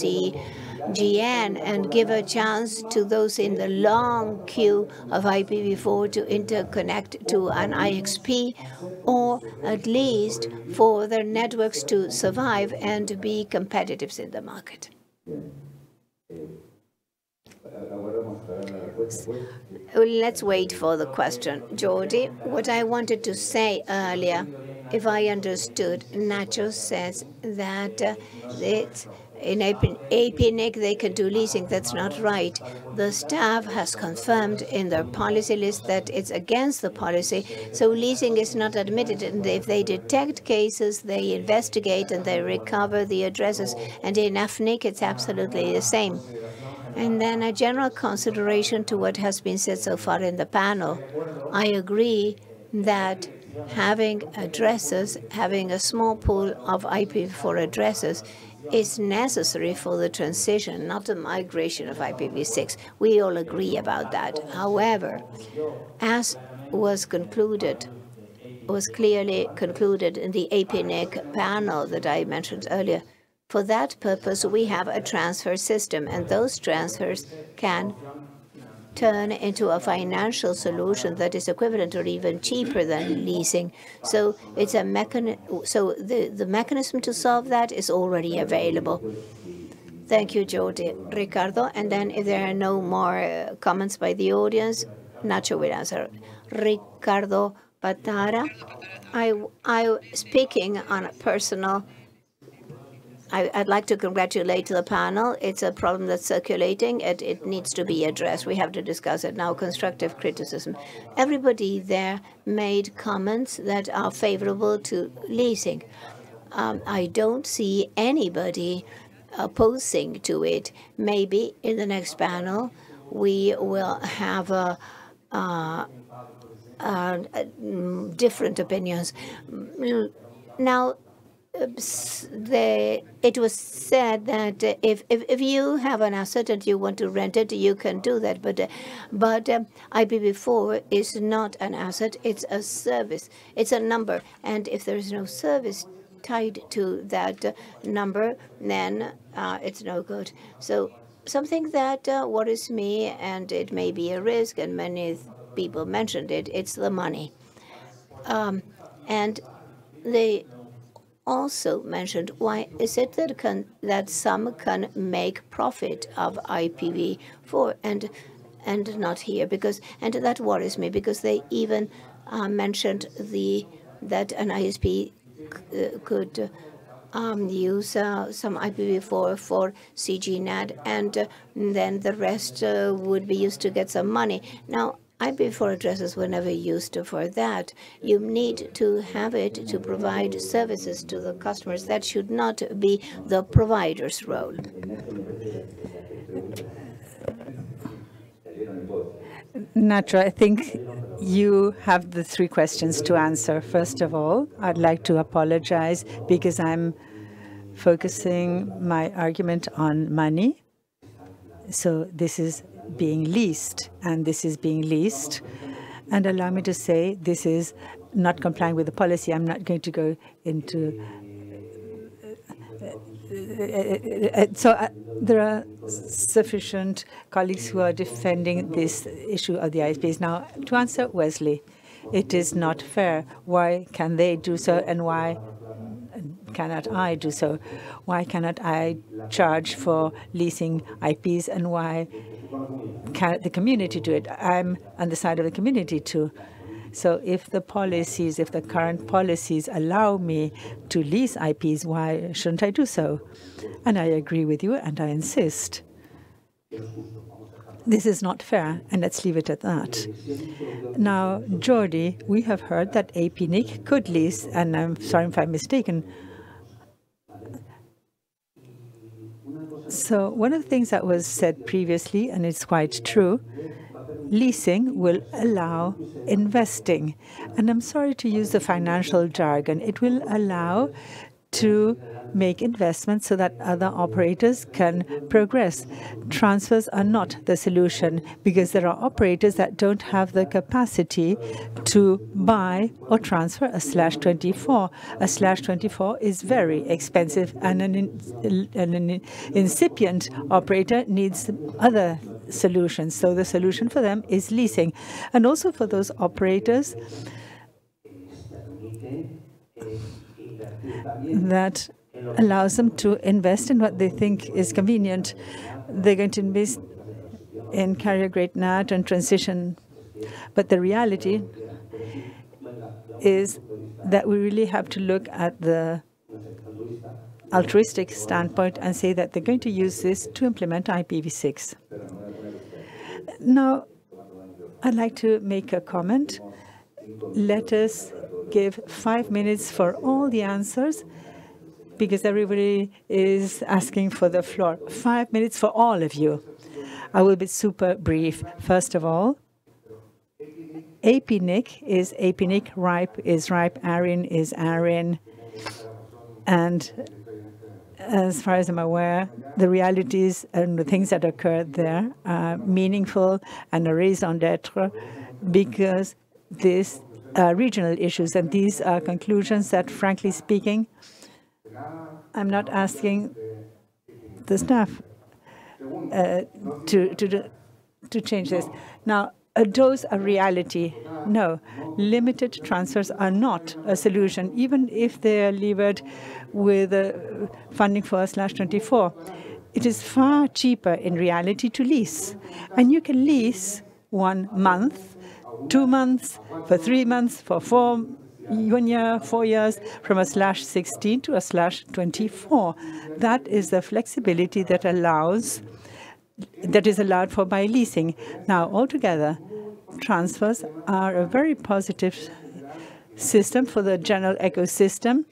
CGN and give a chance to those in the long queue of IPv4 to interconnect to an IXP, or at least for their networks to survive and be competitive in the market. Let's wait for the question. Jordi, what I wanted to say earlier, if I understood, Nacho says that uh, it's in APNIC they can do leasing. That's not right. The staff has confirmed in their policy list that it's against the policy, so leasing is not admitted. And if they detect cases, they investigate and they recover the addresses. And in AFRINIC, it's absolutely the same. And then a general consideration to what has been said so far in the panel. I agree that having addresses, having a small pool of IPv4 addresses is necessary for the transition, not the migration of IPv6. We all agree about that. However, as was concluded, was clearly concluded in the APNIC panel that I mentioned earlier, for that purpose, we have a transfer system, and those transfers can turn into a financial solution that is equivalent or even cheaper than leasing. So it's a mechanism. So the, the mechanism to solve that is already available. Thank you, Jordi. Ricardo, and then if there are no more uh, comments by the audience, Nacho will answer. Ricardo Patara, I, I speaking on a personal I, would like to congratulate the panel. It's a problem that's circulating. It, it needs to be addressed. We have to discuss it now. Constructive criticism. Everybody there made comments that are favorable to leasing. Um, I don't see anybody opposing to it. Maybe in the next panel we will have a, uh, uh, different opinions. Now, the, it was said that if, if, if you have an asset and you want to rent it, you can do that. But, but um, IPv4 is not an asset, it's a service, it's a number. And if there is no service tied to that number, then uh, it's no good. So something that uh, worries me, and it may be a risk, and many people mentioned it, it's the money. Um, and the also mentioned, why is it that can that some can make profit of IPv4 and and not here? Because and that worries me because they even uh, mentioned the that an ISP uh, could um, use uh, some IPv4 for CGNAT, and uh, then the rest uh, would be used to get some money. Now, IPv4 addresses were never used for that. You need to have it to provide services to the customers. That should not be the provider's role. Nacho, I think you have the three questions to answer. First of all, I'd like to apologize because I'm focusing my argument on money. So this is being leased, and this is being leased. And allow me to say this is not complying with the policy. I'm not going to go into uh, uh, uh, so uh, there are sufficient colleagues who are defending this issue of the ISPs. Now, to answer Wesley, it is not fair. Why can they do so and why cannot I do so? Why cannot I charge for leasing IPs and why can't the community do it? I'm on the side of the community too. So if the policies, if the current policies allow me to lease IPs, why shouldn't I do so? And I agree with you, and I insist. This is not fair, and let's leave it at that. Now, Jordi, we have heard that APNIC could lease, and I'm sorry if I'm mistaken. So one of the things that was said previously, and it's quite true, leasing will allow investing. And I'm sorry to use the financial jargon. It will allow to make investments so that other operators can progress. Transfers are not the solution because there are operators that don't have the capacity to buy or transfer a slash 24. A slash 24 is very expensive and an, in, an incipient operator needs other solutions. So the solution for them is leasing. And also for those operators that allows them to invest in what they think is convenient. They're going to invest in carrier grade NAT and transition. But the reality is that we really have to look at the altruistic standpoint and say that they're going to use this to implement IPv6. Now, I'd like to make a comment. Let us give five minutes for all the answers because everybody is asking for the floor. Five minutes for all of you. I will be super brief. First of all, APNIC is APNIC, RIPE is RIPE, ARIN is ARIN. And as far as I'm aware, the realities and the things that occur there are meaningful and a raison d'etre because these are regional issues. And these are conclusions that, frankly speaking, I'm not asking the staff uh, to, to, to change this. Now, a dose of reality. No, limited transfers are not a solution, even if they are levered with uh, funding for slash 24. It is far cheaper in reality to lease. And you can lease one month, two months, for three months, for four, one year, four years, from a slash 16 to a slash 24. That is the flexibility that allows that is allowed for by leasing. Now, altogether, transfers are a very positive system for the general ecosystem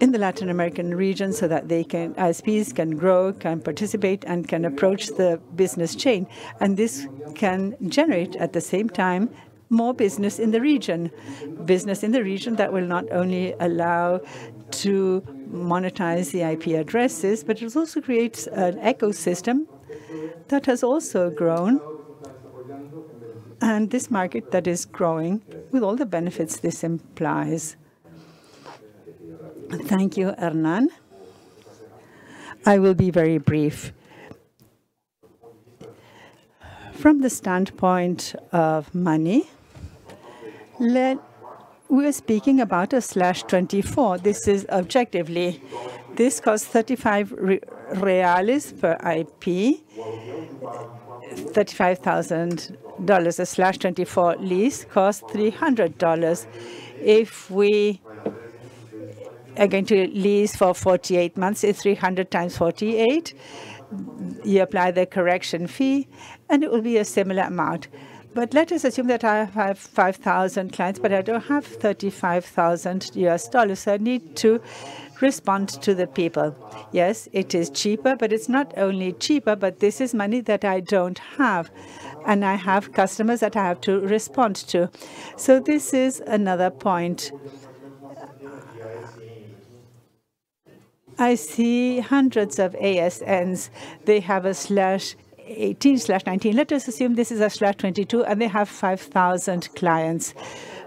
in the Latin American region so that they can, ISPs can grow, can participate, and can approach the business chain. And this can generate at the same time more business in the region. Business in the region that will not only allow to monetize the IP addresses, but it also creates an ecosystem that has also grown. And this market that is growing with all the benefits this implies. Thank you, Hernan. I will be very brief. From the standpoint of money, let we're speaking about a slash 24. This is objectively. This costs 35 reales per IP, $35,000. A slash 24 lease costs $300. If we are going to lease for 48 months, it's 300 times 48. You apply the correction fee, and it will be a similar amount. But let us assume that I have 5,000 clients, but I don't have 35,000 US dollars. So I need to respond to the people. Yes, it is cheaper, but it's not only cheaper, but this is money that I don't have. And I have customers that I have to respond to. So this is another point. I see hundreds of ASNs. They have a slash 18 slash 19. Let us assume this is a slash 22 and they have 5,000 clients.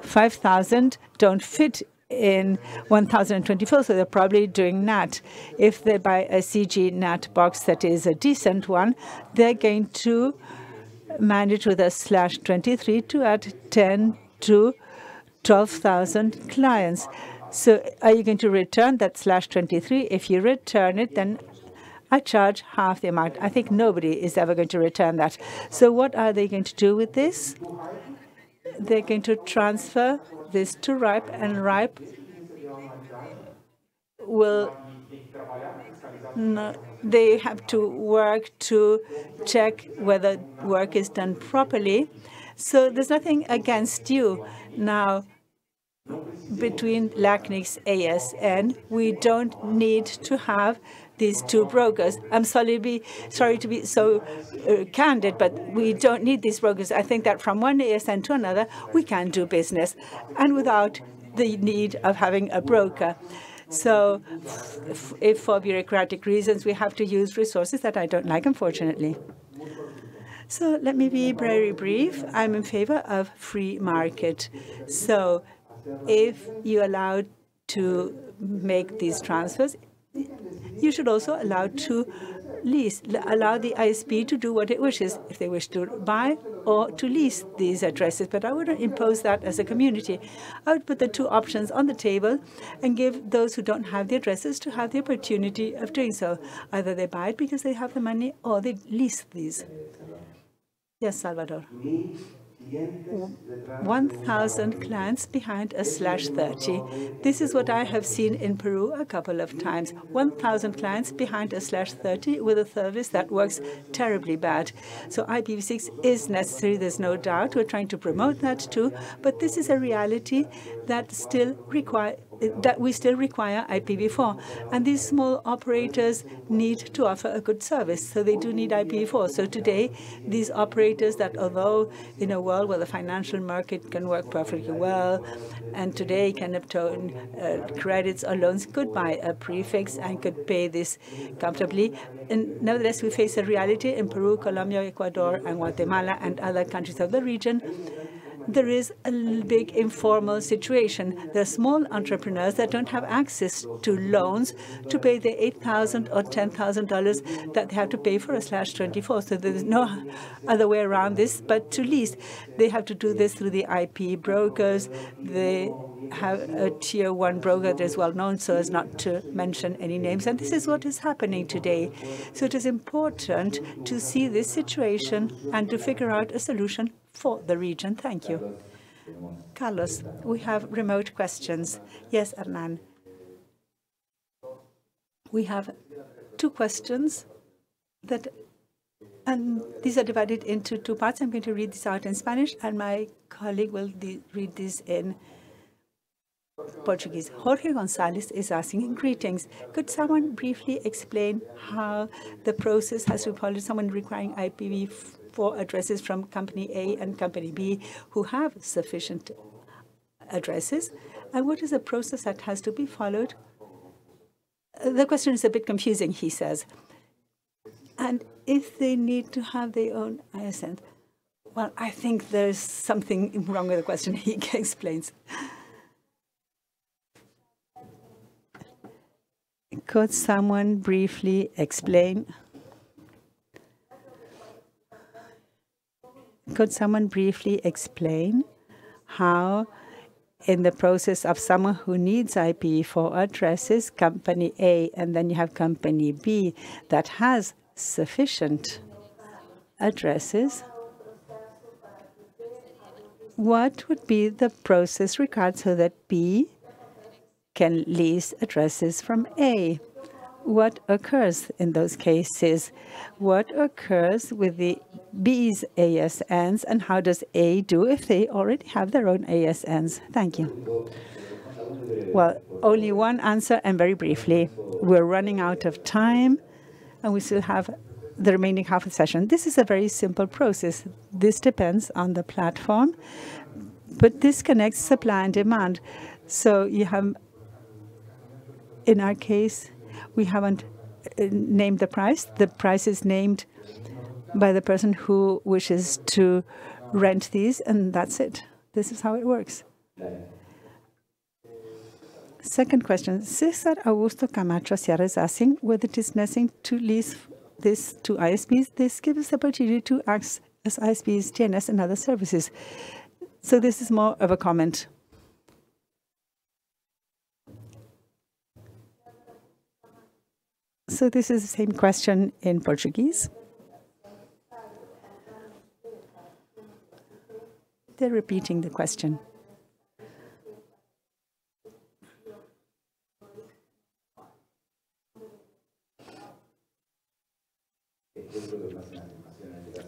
5,000 don't fit in 1024, so they're probably doing NAT. If they buy a CG NAT box that is a decent one, they're going to manage with a slash 23 to add 10 to 12,000 clients. So are you going to return that slash 23? If you return it, then I charge half the amount. I think nobody is ever going to return that. So what are they going to do with this? They're going to transfer this to RIPE, and RIPE will no, they have to work to check whether work is done properly. So there's nothing against you. Now, between LACNIC's ASN, we don't need to have these two brokers. I'm sorry to be, sorry to be so uh, candid, but we don't need these brokers. I think that from one ASN to another, we can do business, and without the need of having a broker. So if for bureaucratic reasons we have to use resources that I don't like, unfortunately. So let me be very brief. I'm in favor of free market. So if you allow to make these transfers, you should also allow to lease, allow the ISP to do what it wishes, if they wish to buy or to lease these addresses. But I wouldn't impose that as a community. I would put the two options on the table and give those who don't have the addresses to have the opportunity of doing so. Either they buy it because they have the money or they lease these. Yes, Salvador. 1,000 clients behind a slash 30. This is what I have seen in Peru a couple of times. 1,000 clients behind a slash 30 with a service that works terribly bad. So IPv6 is necessary, there's no doubt. We're trying to promote that too, but this is a reality that still requires that we still require IPv4. And these small operators need to offer a good service, so they do need IPv4. So today, these operators that although in a world where the financial market can work perfectly well, and today can obtain uh, credits or loans, could buy a prefix and could pay this comfortably. And nevertheless, we face a reality in Peru, Colombia, Ecuador, and Guatemala, and other countries of the region there is a big informal situation. There are small entrepreneurs that don't have access to loans to pay the 8,000 or $10,000 that they have to pay for a slash 24. So there's no other way around this but to lease. They have to do this through the IP brokers. They have a tier one broker that is well known so as not to mention any names. And this is what is happening today. So it is important to see this situation and to figure out a solution for the region. Thank you. Carlos, we have remote questions. Yes, Hernan. We have two questions that, and these are divided into two parts. I'm going to read this out in Spanish, and my colleague will read this in Portuguese. Jorge Gonzalez is asking, greetings. Could someone briefly explain how the process has followed? Someone requiring IPv for addresses from company A and company B who have sufficient addresses? And what is the process that has to be followed? The question is a bit confusing, he says. And if they need to have their own ASN, well, I think there's something wrong with the question, he explains. Could someone briefly explain Could someone briefly explain how in the process of someone who needs IPv4 addresses, company A, and then you have company B that has sufficient addresses, what would be the process required so that B can lease addresses from A? What occurs in those cases? What occurs with the B's ASNs, and how does A do if they already have their own ASNs? Thank you. Well, only one answer, and very briefly. We're running out of time, and we still have the remaining half of the session. This is a very simple process. This depends on the platform, but this connects supply and demand. So you have, in our case, we haven't uh, named the price. The price is named by the person who wishes to rent these, and that's it. This is how it works. Second question. Cesar Augusto Camacho Sierra is asking whether it is necessary to lease this to ISPs. This gives us the opportunity to access ISPs, TNS, and other services. So this is more of a comment. So this is the same question in Portuguese. They're repeating the question.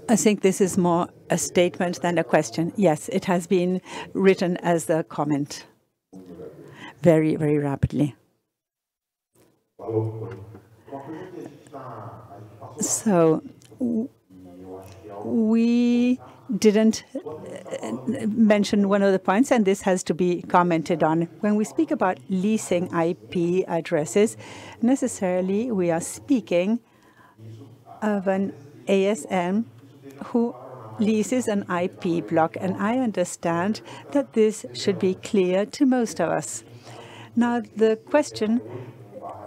I think this is more a statement than a question. Yes, it has been written as a comment very, very rapidly. So we didn't uh, mention one of the points, and this has to be commented on. When we speak about leasing IP addresses, necessarily we are speaking of an ASN who leases an IP block, and I understand that this should be clear to most of us. Now, the question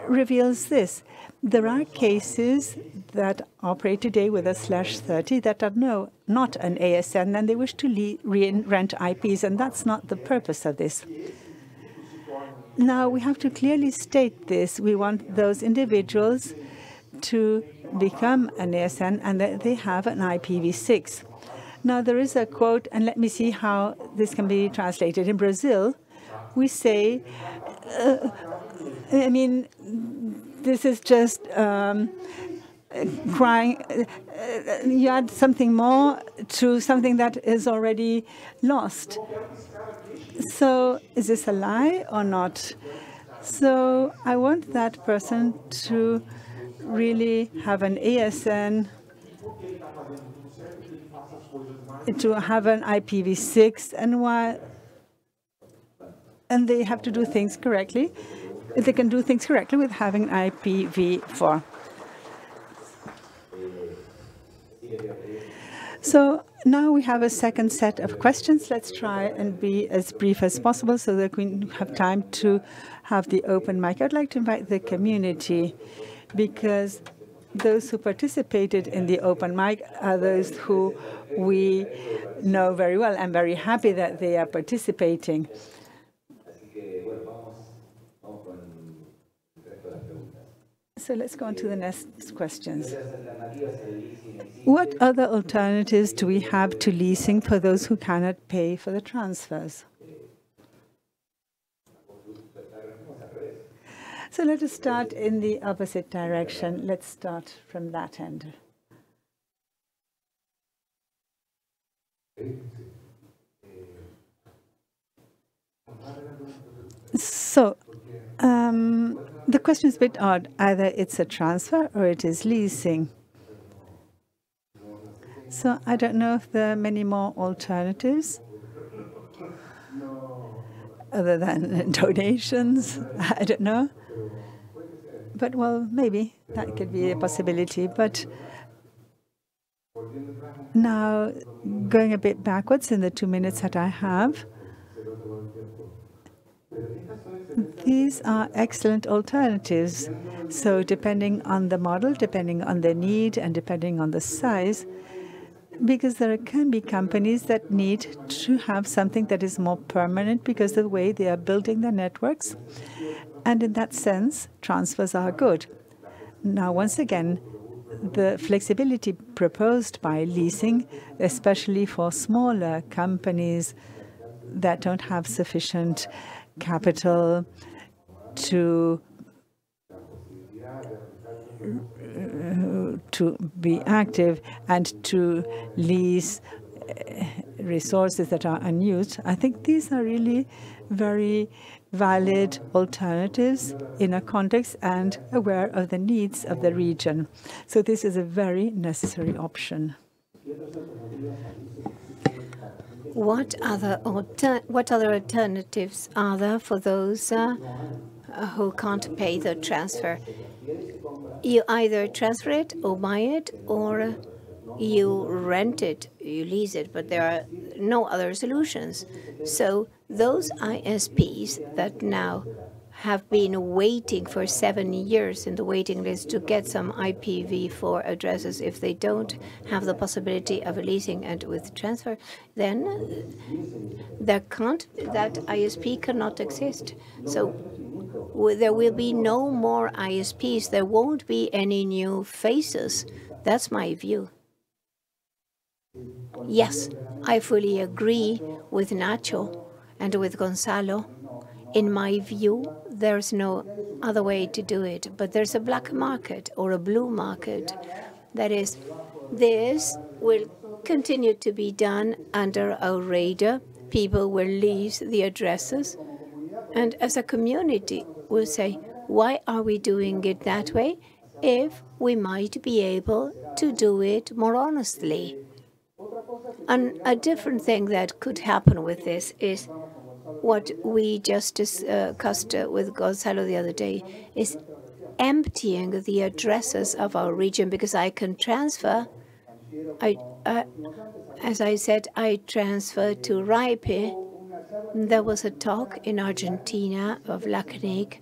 reveals this. There are cases that operate today with a slash 30 that are no, not an ASN, and they wish to rent IPs, and that's not the purpose of this. Now, we have to clearly state this. We want those individuals to become an ASN and that they have an IPv6. Now, there is a quote, and let me see how this can be translated. In Brazil, we say, uh, I mean, this is just um, crying. Uh, you add something more to something that is already lost. So is this a lie or not? So I want that person to really have an ASN, to have an IPv6, and why, and they have to do things correctly they can do things correctly with having IPv4. So now we have a second set of questions. Let's try and be as brief as possible so that we have time to have the open mic. I'd like to invite the community because those who participated in the open mic are those who we know very well. I'm very happy that they are participating. So let's go on to the next questions. What other alternatives do we have to leasing for those who cannot pay for the transfers? So let us start in the opposite direction. Let's start from that end. So um, the question is a bit odd. Either it's a transfer or it is leasing. So I don't know if there are many more alternatives other than donations. I don't know. But well, maybe that could be a possibility. But now, going a bit backwards in the two minutes that I have, these are excellent alternatives. So depending on the model, depending on the need, and depending on the size, because there can be companies that need to have something that is more permanent because of the way they are building their networks. And in that sense, transfers are good. Now, once again, the flexibility proposed by leasing, especially for smaller companies that don't have sufficient capital to to be active and to lease eh, resources that are unused. I think these are really very valid alternatives in a context and aware of the needs of the region. So this is a very necessary option. What other what other alternatives are there for those uh, who can't pay the transfer? You either transfer it or buy it, or you rent it, you lease it, but there are no other solutions. So those ISPs that now have been waiting for seven years in the waiting list to get some IPv4 addresses. If they don't have the possibility of leasing and with transfer, then there can't, that ISP cannot exist. So there will be no more ISPs. There won't be any new faces. That's my view. Yes, I fully agree with Nacho and with Gonzalo. In my view, there's no other way to do it, but there's a black market or a blue market. That is, this will continue to be done under our radar. People will leave the addresses, and as a community, we'll say, why are we doing it that way if we might be able to do it more honestly? And a different thing that could happen with this is what we just discussed with Gonzalo the other day is emptying the addresses of our region because I can transfer. I, uh, as I said, I transfer to RIPE. There was a talk in Argentina of LACNIC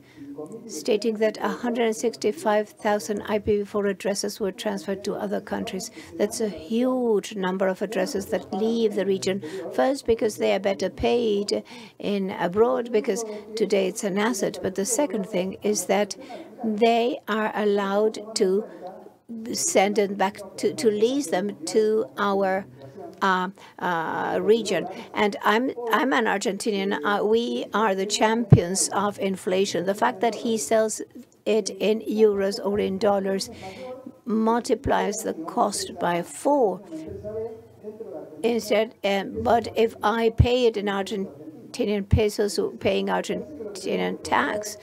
stating that 165,000 IPv4 addresses were transferred to other countries. That's a huge number of addresses that leave the region. First, because they are better paid in abroad, because today it's an asset. But the second thing is that they are allowed to send it back to, to lease them to our uh, uh, region. And I'm I'm an Argentinian. Uh, we are the champions of inflation. The fact that he sells it in euros or in dollars multiplies the cost by four. Instead, um, but if I pay it in Argentinian pesos, paying Argentinian tax,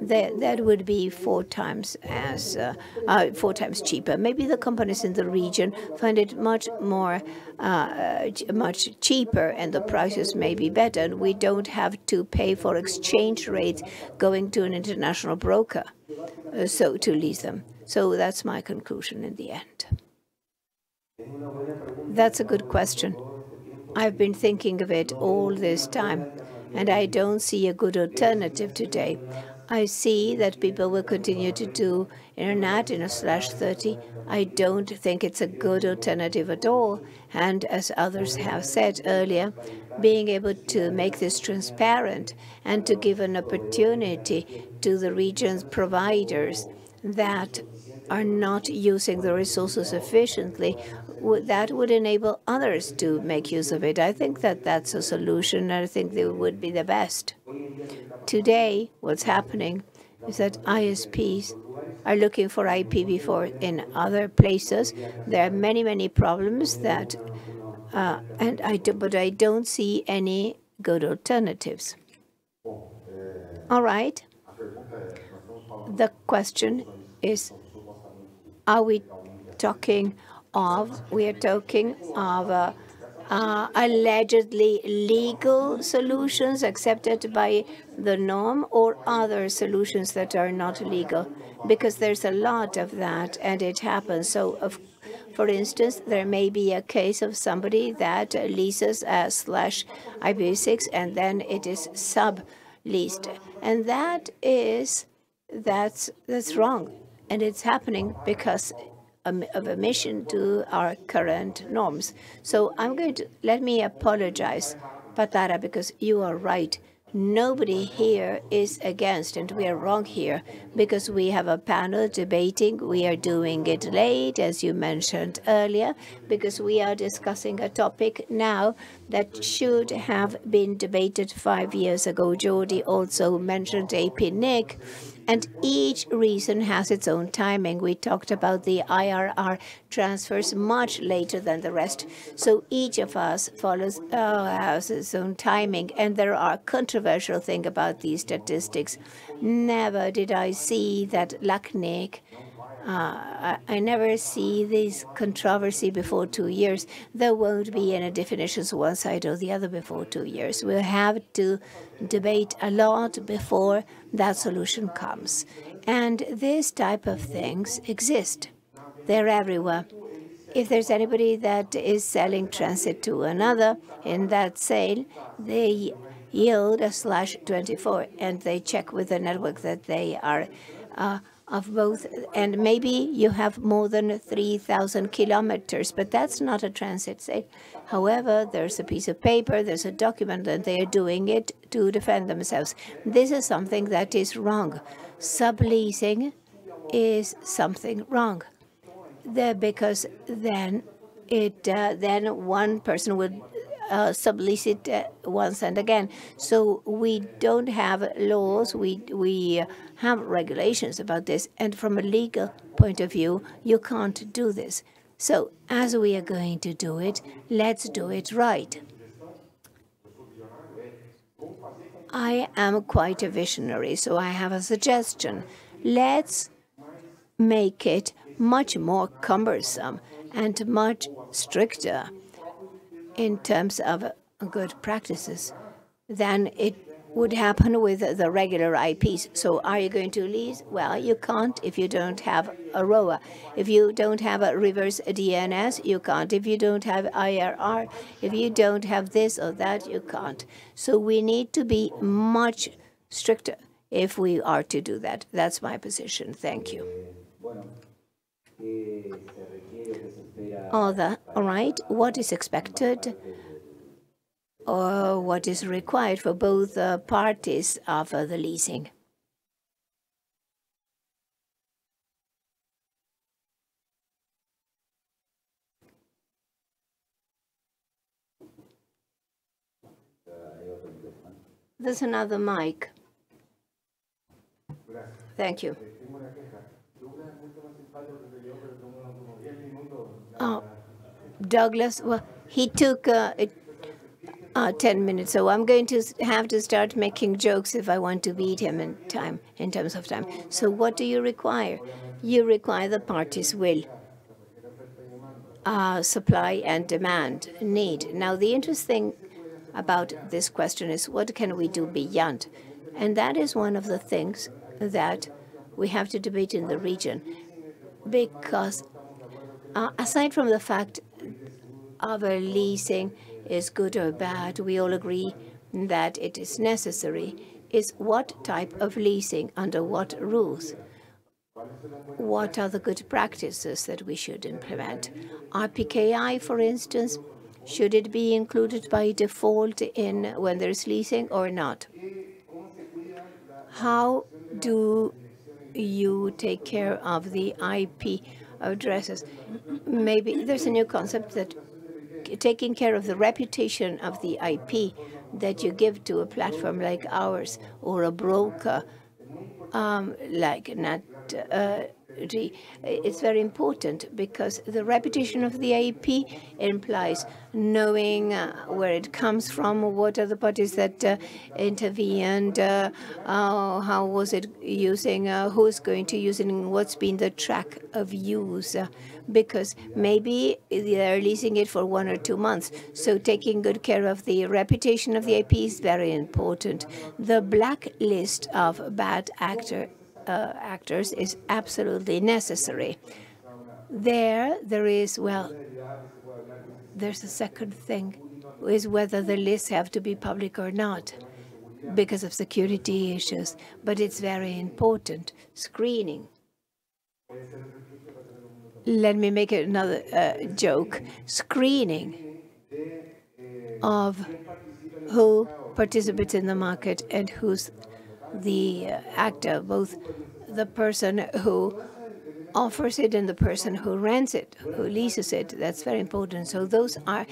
that that would be four times as uh, uh, four times cheaper. Maybe the companies in the region find it much more uh, much cheaper, and the prices may be better. And we don't have to pay for exchange rates going to an international broker, uh, so to lease them. So that's my conclusion in the end. That's a good question. I've been thinking of it all this time, and I don't see a good alternative today. I see that people will continue to do internet in a slash 30. I don't think it's a good alternative at all. And as others have said earlier, being able to make this transparent and to give an opportunity to the region's providers that are not using the resources efficiently, that would enable others to make use of it. I think that that's a solution, and I think that would be the best. Today, what's happening is that ISPs are looking for IPv4 in other places. There are many, many problems that, uh, and I do, but I don't see any good alternatives. All right. The question is, are we talking of, we are talking of uh, uh, allegedly legal solutions accepted by the norm or other solutions that are not legal because there's a lot of that and it happens so of for instance, there may be a case of somebody that leases a slash IPv6 and then it is sub-leased. And that is, that's, that's wrong. And it's happening because Um, of emission to our current norms. So I'm going to let me apologize, Patara, because you are right. Nobody here is against, and we are wrong here because we have a panel debating. We are doing it late, as you mentioned earlier, because we are discussing a topic now that should have been debated five years ago. Jordi also mentioned APNIC and each reason has its own timing. We talked about the IRR transfers much later than the rest. So each of us follows uh, has its own timing. And there are controversial things about these statistics. Never did I see that LACNIC uh, I, never see this controversy before two years. There won't be any definitions one side or the other before two years. We'll have to debate a lot before that solution comes. And this type of things exist. They're everywhere. If there's anybody that is selling transit to another in that sale, they yield a slash 24 and they check with the network that they are uh, of both, and maybe you have more than 3,000 kilometers, but that's not a transit sale. However, there's a piece of paper, there's a document, and they are doing it to defend themselves. This is something that is wrong. Subleasing is something wrong. The, because then it uh, then one person would uh, sublease uh, once and again. So we don't have laws, we, we have regulations about this. And from a legal point of view, you can't do this. So as we are going to do it, let's do it right. I am quite a visionary, so I have a suggestion. Let's make it much more cumbersome and much stricter in terms of good practices than it would happen with the regular IPs. So are you going to lease? Well, you can't if you don't have a ROA. If you don't have a reverse DNS, you can't. If you don't have IRR, if you don't have this or that, you can't. So we need to be much stricter if we are to do that. That's my position. Thank you. All that, all right, what is expected or what is required for both uh, parties of uh, the leasing? There's another mic. Thank you. Oh, Douglas, well, he took uh, uh, 10 minutes, so I'm going to have to start making jokes if I want to beat him in time, in terms of time. So what do you require? You require the parties' will. Uh, supply and demand, need. Now, the interesting about this question is what can we do beyond? And that is one of the things that we have to debate in the region because uh, aside from the fact of a leasing is good or bad, we all agree that it is necessary, is what type of leasing, under what rules? What are the good practices that we should implement? RPKI, for instance, should it be included by default in when there's leasing or not? How do you take care of the IP addresses. Maybe there's a new concept that taking care of the reputation of the IP that you give to a platform like ours or a broker um, like Nat, uh, it's very important because the reputation of the IP implies knowing uh, where it comes from, what are the parties that uh, intervened, uh, how was it using, uh, who's going to use it, and what's been the track of use. Because maybe they're leasing it for one or two months. So taking good care of the reputation of the IP is very important. The blacklist of bad actor uh, actors is absolutely necessary. There, there is, well, there's a second thing, is whether the lists have to be public or not because of security issues, but it's very important. Screening let me make another uh, joke. Screening of who participates in the market and who's the uh, actor, both the person who offers it and the person who rents it, who leases it. That's very important. So those are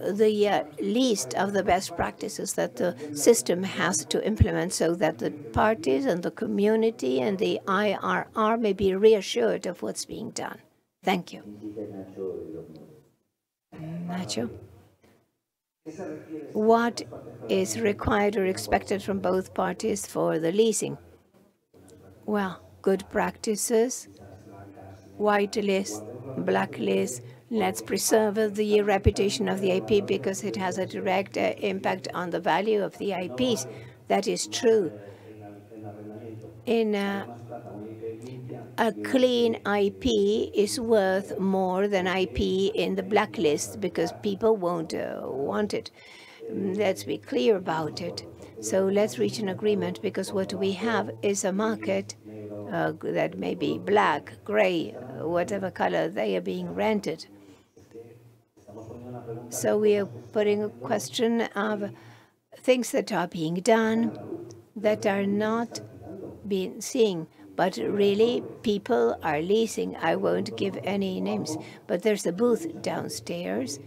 the uh, least of the best practices that the system has to implement so that the parties and the community and the IRR may be reassured of what's being done. Thank you. Nacho? What is required or expected from both parties for the leasing? Well, good practices, white list, black list. Let's preserve the reputation of the IP because it has a direct uh, impact on the value of the IPs. That is true. In uh, a clean IP is worth more than IP in the blacklist because people won't uh, want it. Let's be clear about it. So let's reach an agreement because what we have is a market uh, that may be black, gray, uh, whatever color they are being rented. So we are putting a question of things that are being done that are not being seen but really people are leasing. I won't give any names, but there's a booth downstairs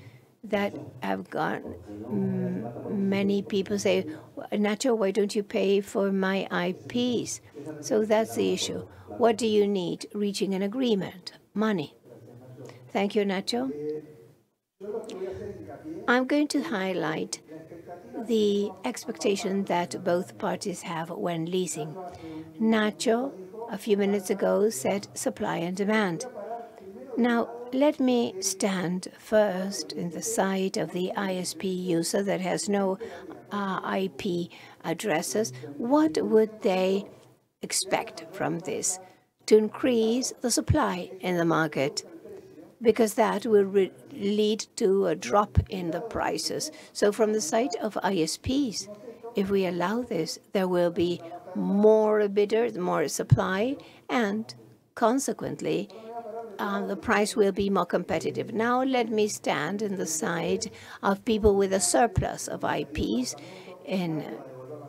that have gone. Mm, many people say, Nacho, why don't you pay for my IPs? So that's the issue. What do you need? Reaching an agreement, money. Thank you, Nacho. I'm going to highlight the expectation that both parties have when leasing. Nacho a few minutes ago said supply and demand. Now, let me stand first in the side of the ISP user that has no uh, IP addresses. What would they expect from this? To increase the supply in the market, because that will lead to a drop in the prices. So from the side of ISPs, if we allow this, there will be more bidders, more supply, and consequently, uh, the price will be more competitive. Now let me stand in the side of people with a surplus of IPs. And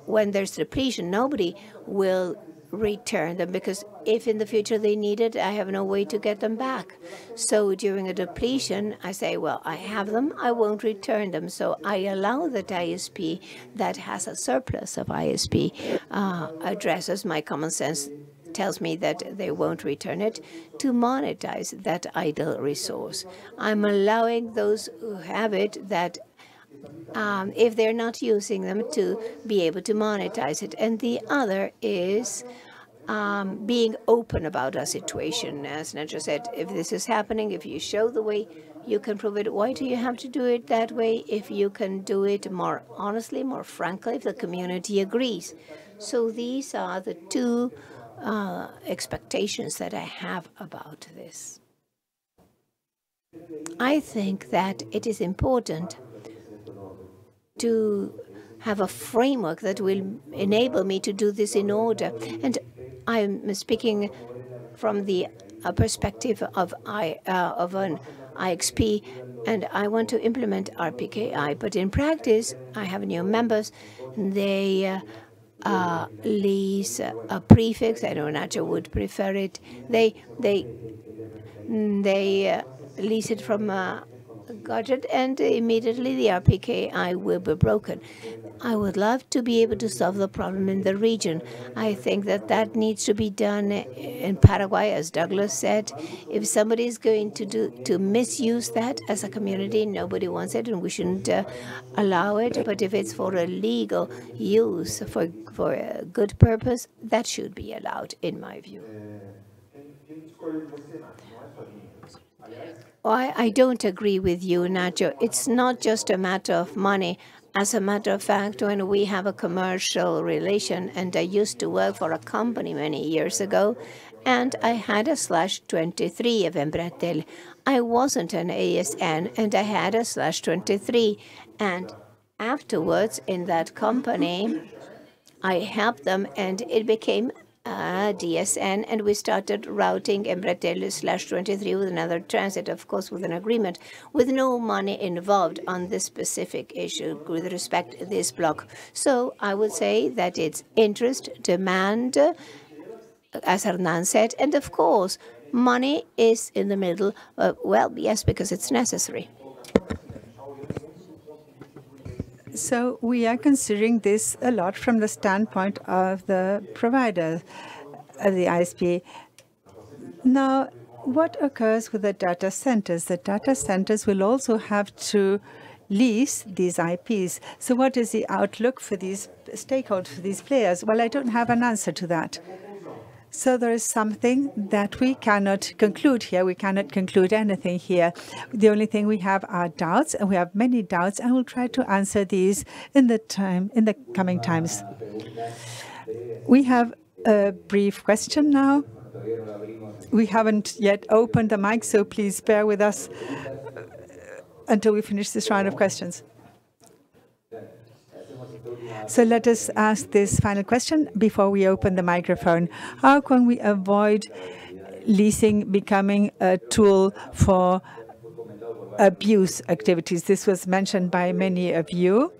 when there's depletion, nobody will return them because if in the future they need it, I have no way to get them back. So during a depletion, I say, well, I have them, I won't return them. So I allow that ISP that has a surplus of ISP uh, addresses. My common sense tells me that they won't return it to monetize that idle resource. I'm allowing those who have it that um, if they're not using them to be able to monetize it. And the other is um, being open about a situation. As Nacho said, if this is happening, if you show the way you can prove it, why do you have to do it that way if you can do it more honestly, more frankly, if the community agrees? So these are the two uh, expectations that I have about this. I think that it is important to have a framework that will enable me to do this in order. And I'm speaking from the uh, perspective of I uh, of an IXP, and I want to implement RPKI. But in practice, I have new members. They uh, uh, lease a prefix. I know Nacho would prefer it. They they they uh, lease it from uh, gadget and immediately the RPKI will be broken. I would love to be able to solve the problem in the region. I think that that needs to be done in Paraguay, as Douglas said. If somebody is going to do to misuse that as a community, nobody wants it, and we shouldn't uh, allow it. But if it's for a legal use, for for a good purpose, that should be allowed, in my view. I, I don't agree with you, Nacho. It's not just a matter of money. As a matter of fact, when we have a commercial relation, and I used to work for a company many years ago, and I had a slash 23 of Embratel. I wasn't an ASN, and I had a slash 23. And afterwards, in that company, I helped them, and it became uh, DSN, and we started routing Embratel slash 23 with another transit, of course, with an agreement, with no money involved on this specific issue with respect to this block. So I would say that it's interest, demand, as Hernan said, and of course, money is in the middle. Uh, well, yes, because it's necessary. So we are considering this a lot from the standpoint of the provider, of the ISP. Now, what occurs with the data centers? The data centers will also have to lease these IPs. So what is the outlook for these stakeholders, for these players? Well, I don't have an answer to that. So there is something that we cannot conclude here. We cannot conclude anything here. The only thing we have are doubts, and we have many doubts, and we'll try to answer these in the time in the coming times. We have a brief question now. We haven't yet opened the mic, so please bear with us uh, until we finish this round of questions. So let us ask this final question before we open the microphone. How can we avoid leasing becoming a tool for abuse activities? This was mentioned by many of you,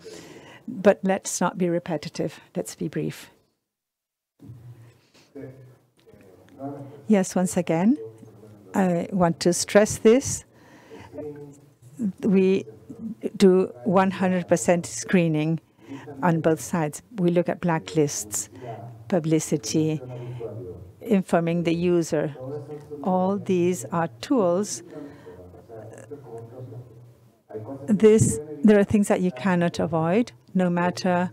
but let's not be repetitive. Let's be brief. Yes, once again, I want to stress this. We do 100% screening on both sides. We look at blacklists, publicity, informing the user. All these are tools. This, there are things that you cannot avoid, no matter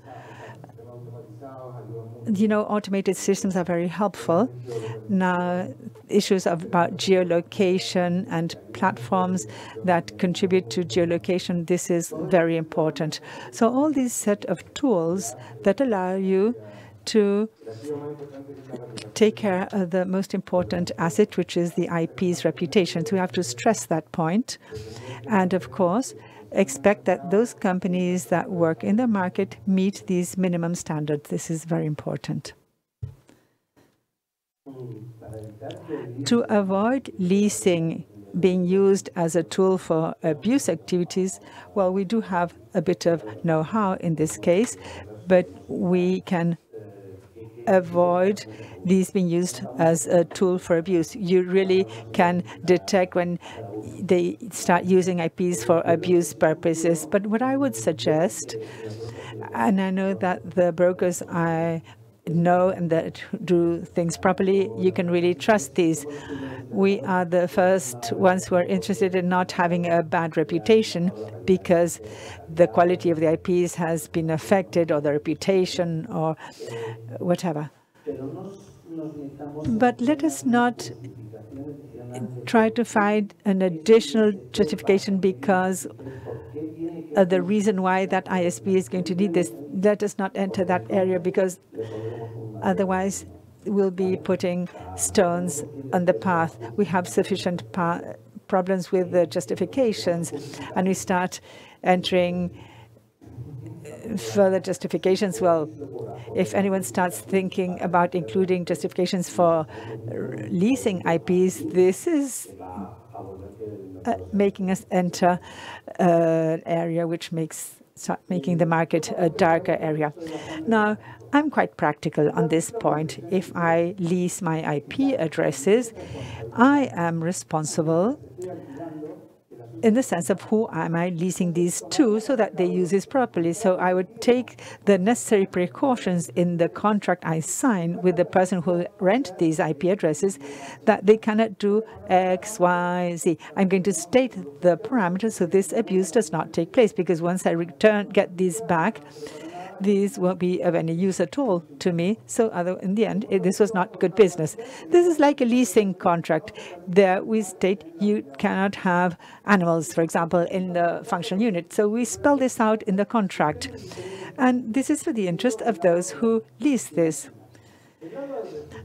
you know, automated systems are very helpful. Now, issues about geolocation and platforms that contribute to geolocation, this is very important. So all these set of tools that allow you to take care of the most important asset, which is the IP's reputation. So we have to stress that point. And of course, expect that those companies that work in the market meet these minimum standards. This is very important. To avoid leasing being used as a tool for abuse activities, well, we do have a bit of know-how in this case, but we can avoid these being used as a tool for abuse. You really can detect when they start using IPs for abuse purposes. But what I would suggest, and I know that the brokers I know and that do things properly, you can really trust these. We are the first ones who are interested in not having a bad reputation because the quality of the IPs has been affected or the reputation or whatever. But let us not try to find an additional justification because of the reason why that ISP is going to need this. Let us not enter that area because otherwise we'll be putting stones on the path. We have sufficient problems with the justifications and we start entering further justifications, well, if anyone starts thinking about including justifications for leasing IPs, this is uh, making us enter uh, an area which makes start making the market a darker area. Now, I'm quite practical on this point. If I lease my IP addresses, I am responsible in the sense of who am I leasing these to so that they use this properly. So I would take the necessary precautions in the contract I sign with the person who rent these IP addresses that they cannot do X, Y, Z. I'm going to state the parameters so this abuse does not take place because once I return, get these back, these won't be of any use at all to me. So in the end, this was not good business. This is like a leasing contract. There we state you cannot have animals, for example, in the functional unit. So we spell this out in the contract. And this is for the interest of those who lease this.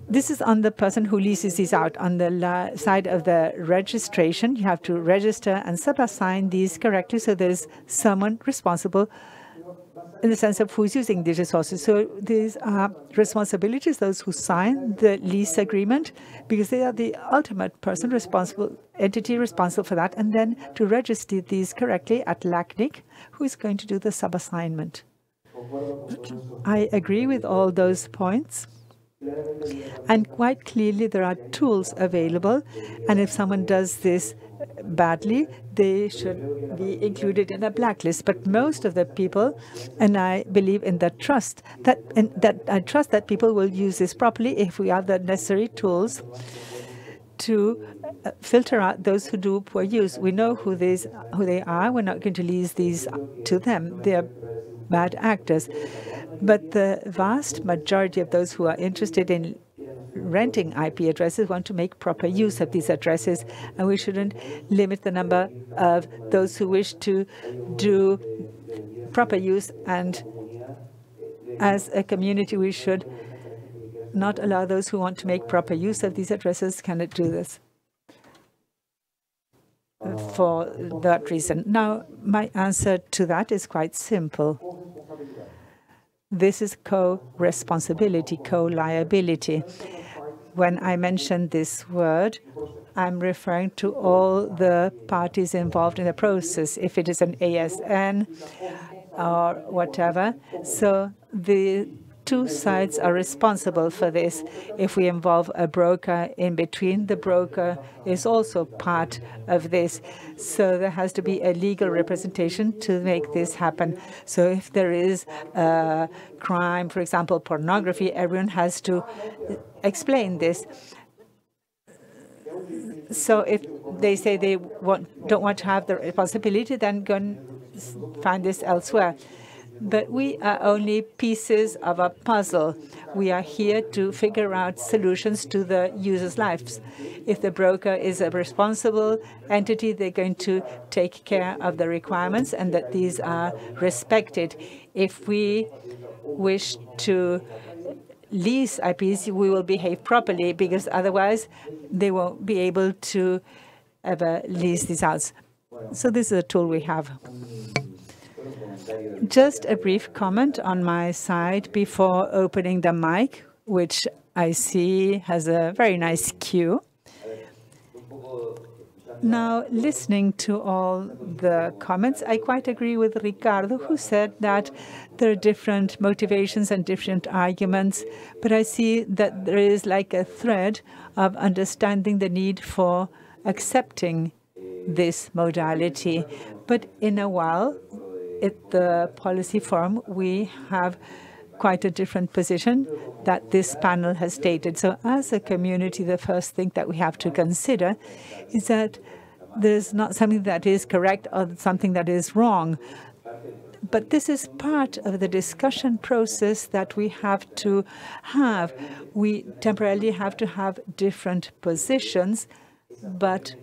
This is on the person who leases these out. On the side of the registration, you have to register and sub-assign these correctly so there's someone responsible in the sense of who's using these resources. So these are responsibilities, those who sign the lease agreement, because they are the ultimate person responsible, entity responsible for that, and then to register these correctly at LACNIC, who is going to do the sub-assignment. I agree with all those points. And quite clearly, there are tools available. And if someone does this badly, they should be included in a blacklist. But most of the people, and I believe in the trust that, and that I trust that people will use this properly if we have the necessary tools to uh, filter out those who do poor use. We know who these who they are. We're not going to leave these to them. They are bad actors. But the vast majority of those who are interested in renting IP addresses want to make proper use of these addresses, and we shouldn't limit the number of those who wish to do proper use. And as a community, we should not allow those who want to make proper use of these addresses cannot do this for that reason. Now, my answer to that is quite simple. This is co-responsibility, co-liability. When I mention this word, I'm referring to all the parties involved in the process, if it is an ASN or whatever. So the two sides are responsible for this. If we involve a broker in between, the broker is also part of this. So there has to be a legal representation to make this happen. So if there is a crime, for example, pornography, everyone has to explain this. So if they say they want, don't want to have the responsibility, then go and find this elsewhere but we are only pieces of a puzzle. We are here to figure out solutions to the users' lives. If the broker is a responsible entity, they're going to take care of the requirements and that these are respected. If we wish to lease IPs, we will behave properly because otherwise they won't be able to ever lease these out. So this is a tool we have. Just a brief comment on my side before opening the mic, which I see has a very nice queue. Now, listening to all the comments, I quite agree with Ricardo, who said that there are different motivations and different arguments, but I see that there is like a thread of understanding the need for accepting this modality. But in a while, at the policy forum, we have quite a different position that this panel has stated. So as a community, the first thing that we have to consider is that there's not something that is correct or something that is wrong. But this is part of the discussion process that we have to have. We temporarily have to have different positions, but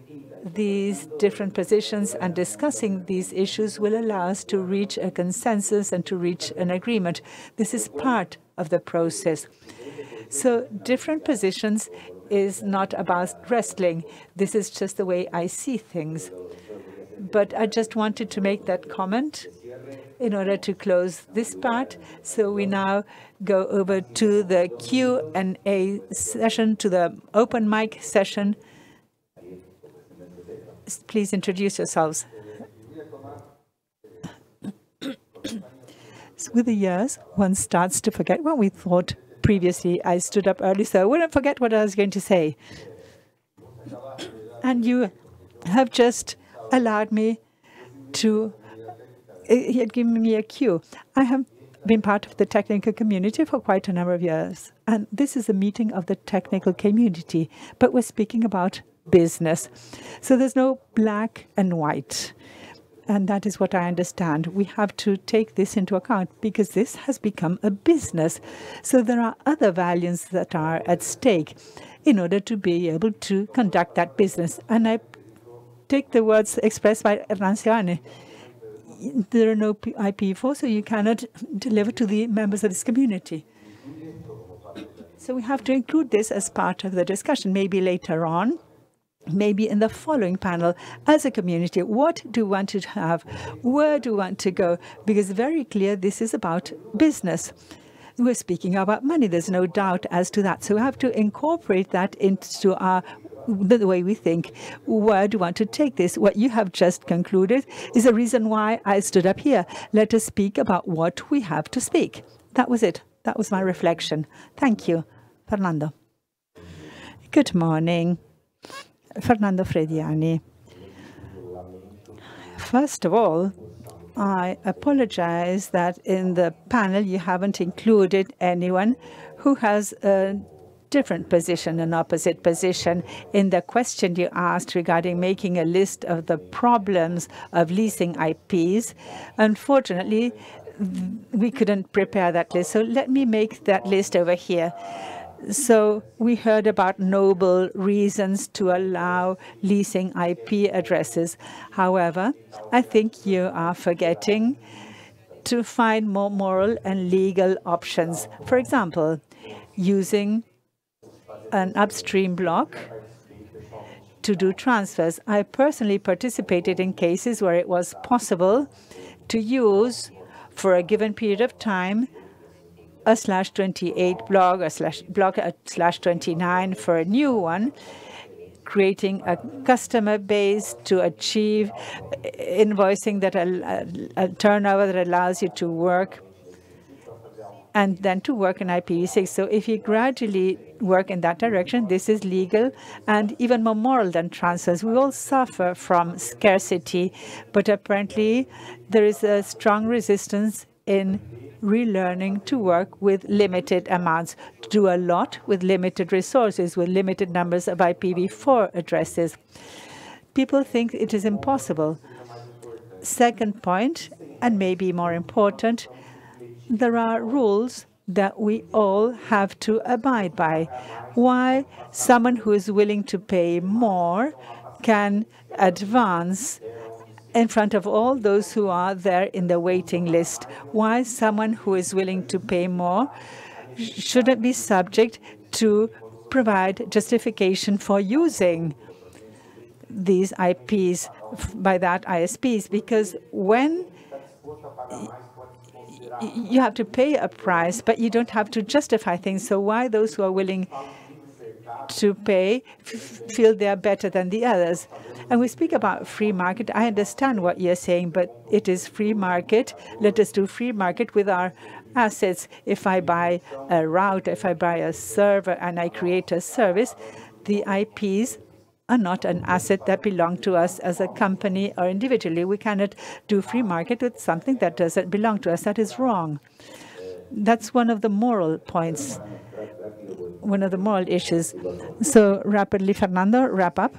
these different positions and discussing these issues will allow us to reach a consensus and to reach an agreement. This is part of the process. So different positions is not about wrestling. This is just the way I see things. But I just wanted to make that comment in order to close this part. So we now go over to the Q&A session, to the open mic session please introduce yourselves. so with the years, one starts to forget what we thought previously. I stood up early, so I wouldn't forget what I was going to say. And you have just allowed me to, uh, he had given me a cue. I have been part of the technical community for quite a number of years. And this is a meeting of the technical community, but we're speaking about business. So there's no black and white. And that is what I understand. We have to take this into account because this has become a business. So there are other values that are at stake in order to be able to conduct that business. And I take the words expressed by Hernan There are no IP4, so you cannot deliver to the members of this community. So we have to include this as part of the discussion. Maybe later on, maybe in the following panel, as a community, what do we want to have? Where do we want to go? Because very clear this is about business. We're speaking about money, there's no doubt as to that. So we have to incorporate that into our the way we think. Where do we want to take this? What you have just concluded is the reason why I stood up here. Let us speak about what we have to speak. That was it. That was my reflection. Thank you. Fernando. Good morning. Fernando Frediani. First of all, I apologize that in the panel you haven't included anyone who has a different position, an opposite position. In the question you asked regarding making a list of the problems of leasing IPs, unfortunately, we couldn't prepare that list. So let me make that list over here. So we heard about noble reasons to allow leasing IP addresses. However, I think you are forgetting to find more moral and legal options. For example, using an upstream block to do transfers. I personally participated in cases where it was possible to use, for a given period of time, a slash 28 block, a slash block a slash 29 for a new one, creating a customer base to achieve invoicing that a, a uh, uh, turnover that allows you to work and then to work in IPv6. So if you gradually work in that direction, this is legal and even more moral than transfers. We all suffer from scarcity, but apparently there is a strong resistance in relearning to work with limited amounts, to do a lot with limited resources, with limited numbers of IPv4 addresses. People think it is impossible. Second point, and maybe more important, there are rules that we all have to abide by. Why someone who is willing to pay more can advance in front of all those who are there in the waiting list. Why someone who is willing to pay more shouldn't be subject to provide justification for using these IPs by that ISPs because when you have to pay a price, but you don't have to justify things. So why those who are willing to pay feel they are better than the others? And we speak about free market. I understand what you're saying, but it is free market. Let us do free market with our assets. If I buy a route, if I buy a server and I create a service, the IPs are not an asset that belong to us as a company or individually. We cannot do free market with something that doesn't belong to us. That is wrong. That's one of the moral points, one of the moral issues. So rapidly, Fernando, wrap up.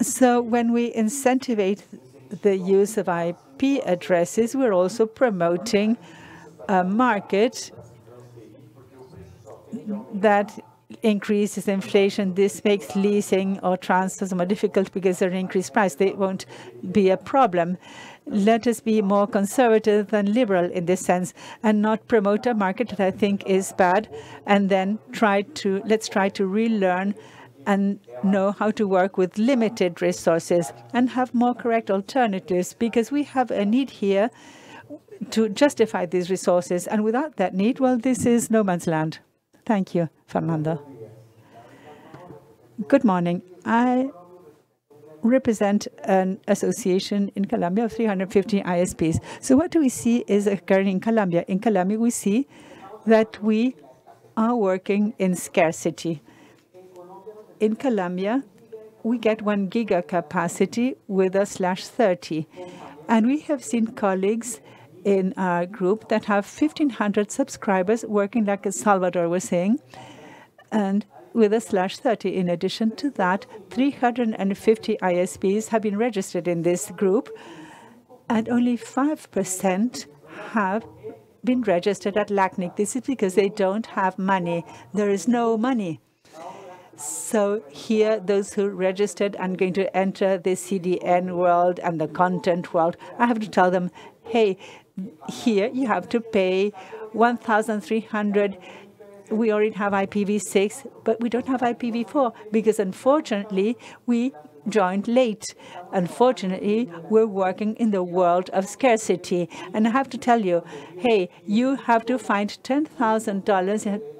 So when we incentivize the use of IP addresses, we're also promoting a market that increases inflation. This makes leasing or transfers more difficult because they're increased price. They won't be a problem. Let us be more conservative than liberal in this sense and not promote a market that I think is bad and then try to let's try to relearn and know how to work with limited resources and have more correct alternatives because we have a need here to justify these resources. And without that need, well, this is no man's land. Thank you, Fernando. Good morning. I represent an association in Colombia of 350 ISPs. So what do we see is occurring in Colombia? In Colombia, we see that we are working in scarcity. In Colombia, we get one giga capacity with a slash 30. And we have seen colleagues in our group that have 1,500 subscribers working like Salvador was saying, and with a slash 30. In addition to that, 350 ISPs have been registered in this group, and only 5% have been registered at LACNIC. This is because they don't have money. There is no money. So here, those who registered and going to enter the CDN world and the content world, I have to tell them, hey, here you have to pay 1,300 we already have IPv6, but we don't have IPv4 because unfortunately we joined late. Unfortunately, we're working in the world of scarcity. And I have to tell you, hey, you have to find $10,000.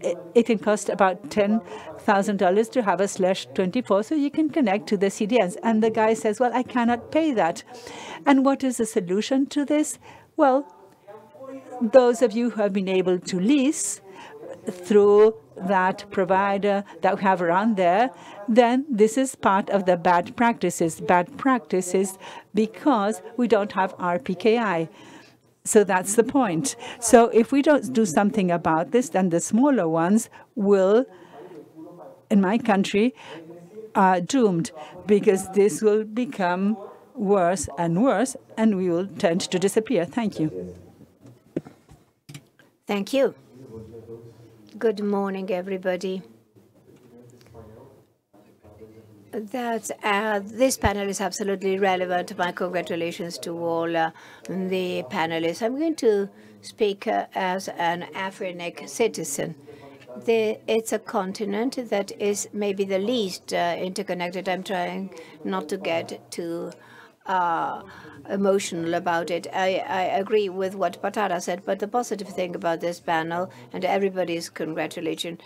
It can cost about $10,000 to have a slash 24 so you can connect to the CDNs. And the guy says, well, I cannot pay that. And what is the solution to this? Well, those of you who have been able to lease through that provider that we have around there, then this is part of the bad practices. Bad practices because we don't have RPKI. So that's the point. So if we don't do something about this, then the smaller ones will, in my country, are doomed because this will become worse and worse, and we will tend to disappear. Thank you. Thank you. Good morning, everybody. That uh, this panel is absolutely relevant. My congratulations to all uh, the panelists. I'm going to speak uh, as an African citizen. The, it's a continent that is maybe the least uh, interconnected. I'm trying not to get too uh, emotional about it. I, I agree with what Patara said, but the positive thing about this panel, and everybody's congratulations,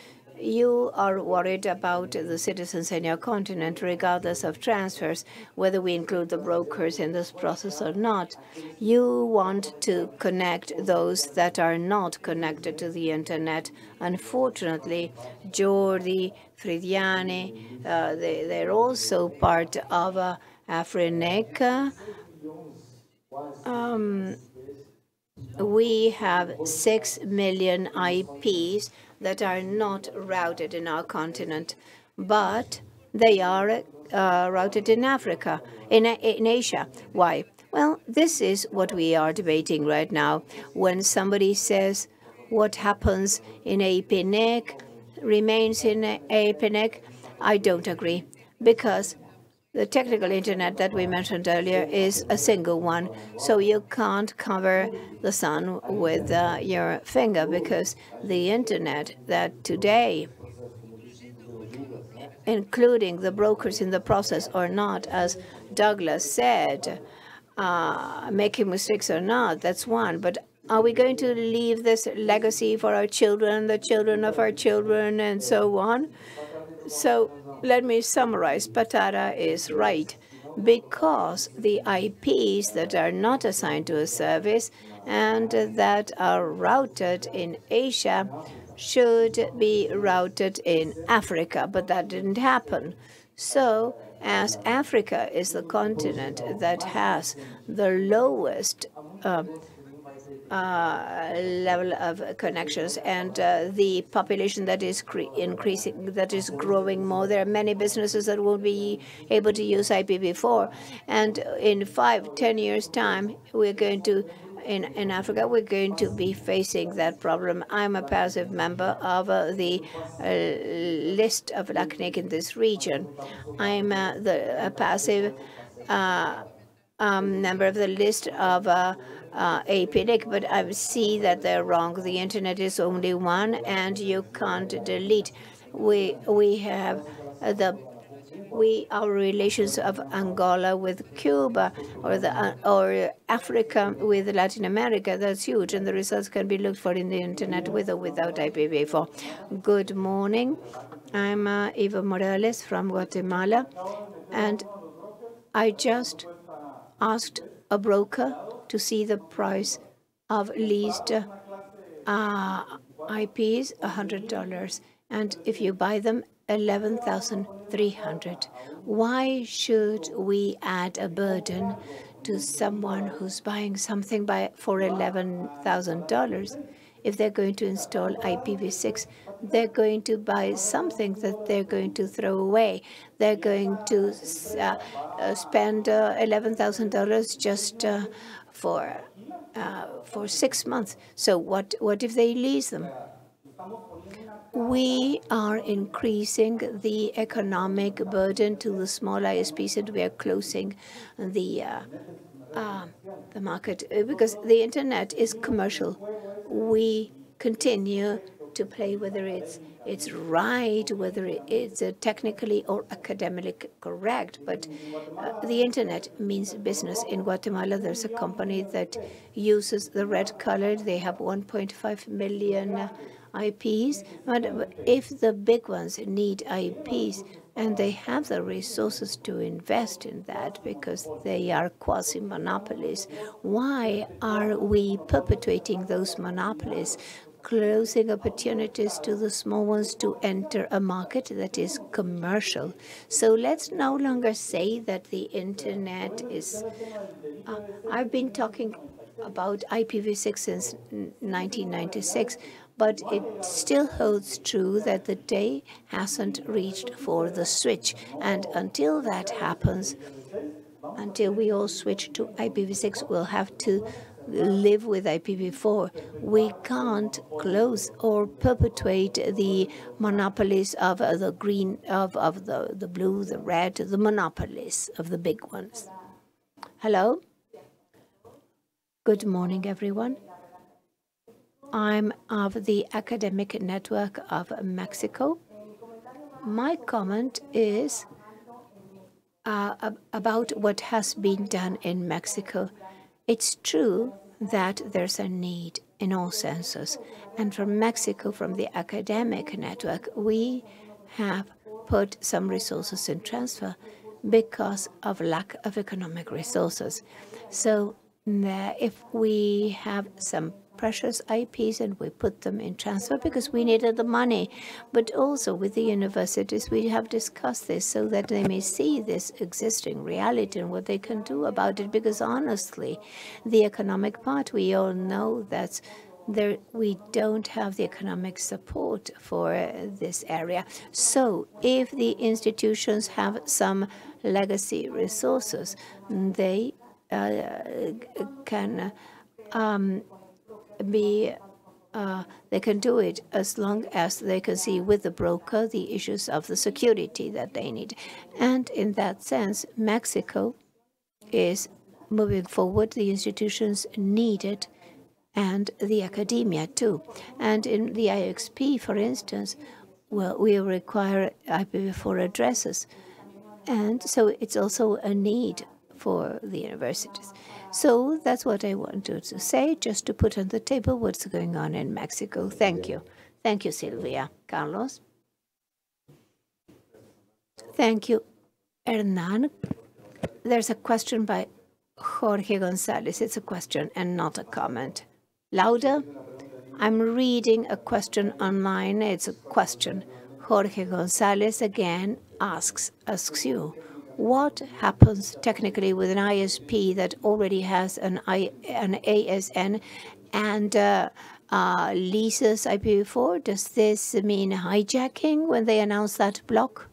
you are worried about the citizens in your continent, regardless of transfers, whether we include the brokers in this process or not. You want to connect those that are not connected to the internet. Unfortunately, Jordi, Fridiani, uh, they, they're also part of uh, AFRINIC. Um, we have 6 million IPs that are not routed in our continent, but they are uh, routed in Africa, in, in Asia. Why? Well, this is what we are debating right now. When somebody says what happens in APNIC remains in APNIC, I don't agree because the technical internet that we mentioned earlier is a single one, so you can't cover the sun with uh, your finger because the internet that today, including the brokers in the process or not, as Douglas said, uh, making mistakes or not, that's one. But are we going to leave this legacy for our children, the children of our children, and so on? So let me summarize. Patara is right because the IPs that are not assigned to a service and that are routed in Asia should be routed in Africa, but that didn't happen. So as Africa is the continent that has the lowest uh, uh, level of connections and uh, the population that is increasing, that is growing more. There are many businesses that won't be able to use IPv4. And in five, ten years' time, we're going to in, in Africa, we're going to be facing that problem. I'm a passive member of uh, the uh, list of LACNIC in this region. I'm uh, the, a passive uh, um, member of the list of uh, APNIC, but I see that they're wrong. The internet is only one, and you can't delete. We we have the we our relations of Angola with Cuba or the uh, or Africa with Latin America. That's huge, and the results can be looked for in the internet with or without IPv4. Good morning. I'm uh, Eva Morales from Guatemala, and I just asked a broker to see the price of leased uh, IPs, $100. And if you buy them, 11,300. Why should we add a burden to someone who's buying something by for $11,000? If they're going to install IPv6, they're going to buy something that they're going to throw away. They're going to uh, uh, spend uh, $11,000 just uh, for uh, for six months. So what what if they lease them? We are increasing the economic burden to the small ISPs, and we are closing the uh, uh, the market uh, because the internet is commercial. We continue to play, whether it's it's right, whether it's uh, technically or academically correct. But uh, the internet means business. In Guatemala, there's a company that uses the red color. They have 1.5 million IPs. But if the big ones need IPs, and they have the resources to invest in that because they are quasi monopolies. Why are we perpetuating those monopolies? Closing opportunities to the small ones to enter a market that is commercial. So let's no longer say that the internet is. Uh, I've been talking about IPv6 since 1996, but it still holds true that the day hasn't reached for the switch. And until that happens, until we all switch to IPv6, we'll have to live with IPv4. We can't close or perpetuate the monopolies of uh, the green, of, of the, the blue, the red, the monopolies of the big ones. Hello? Good morning, everyone. I'm of the Academic Network of Mexico. My comment is uh, about what has been done in Mexico. It's true that there's a need in all senses. And from Mexico, from the academic network, we have put some resources in transfer because of lack of economic resources. So uh, if we have some precious IPs and we put them in transfer because we needed the money. But also with the universities, we have discussed this so that they may see this existing reality and what they can do about it. Because honestly, the economic part, we all know that there we don't have the economic support for this area. So if the institutions have some legacy resources, they uh, can um, be uh, they can do it as long as they can see with the broker the issues of the security that they need. And in that sense, Mexico is moving forward. The institutions need it, and the academia too. And in the IXP, for instance, well, we require IPv4 addresses. And so it's also a need for the universities. So that's what I wanted to say, just to put on the table what's going on in Mexico. Thank you. Thank you, Sylvia. Carlos? Thank you, Hernan. There's a question by Jorge Gonzalez. It's a question and not a comment. Louder? I'm reading a question online. It's a question. Jorge Gonzalez again asks, asks you, what happens technically with an ISP that already has an, I, an ASN and uh, uh, leases IPv4? Does this mean hijacking when they announce that block?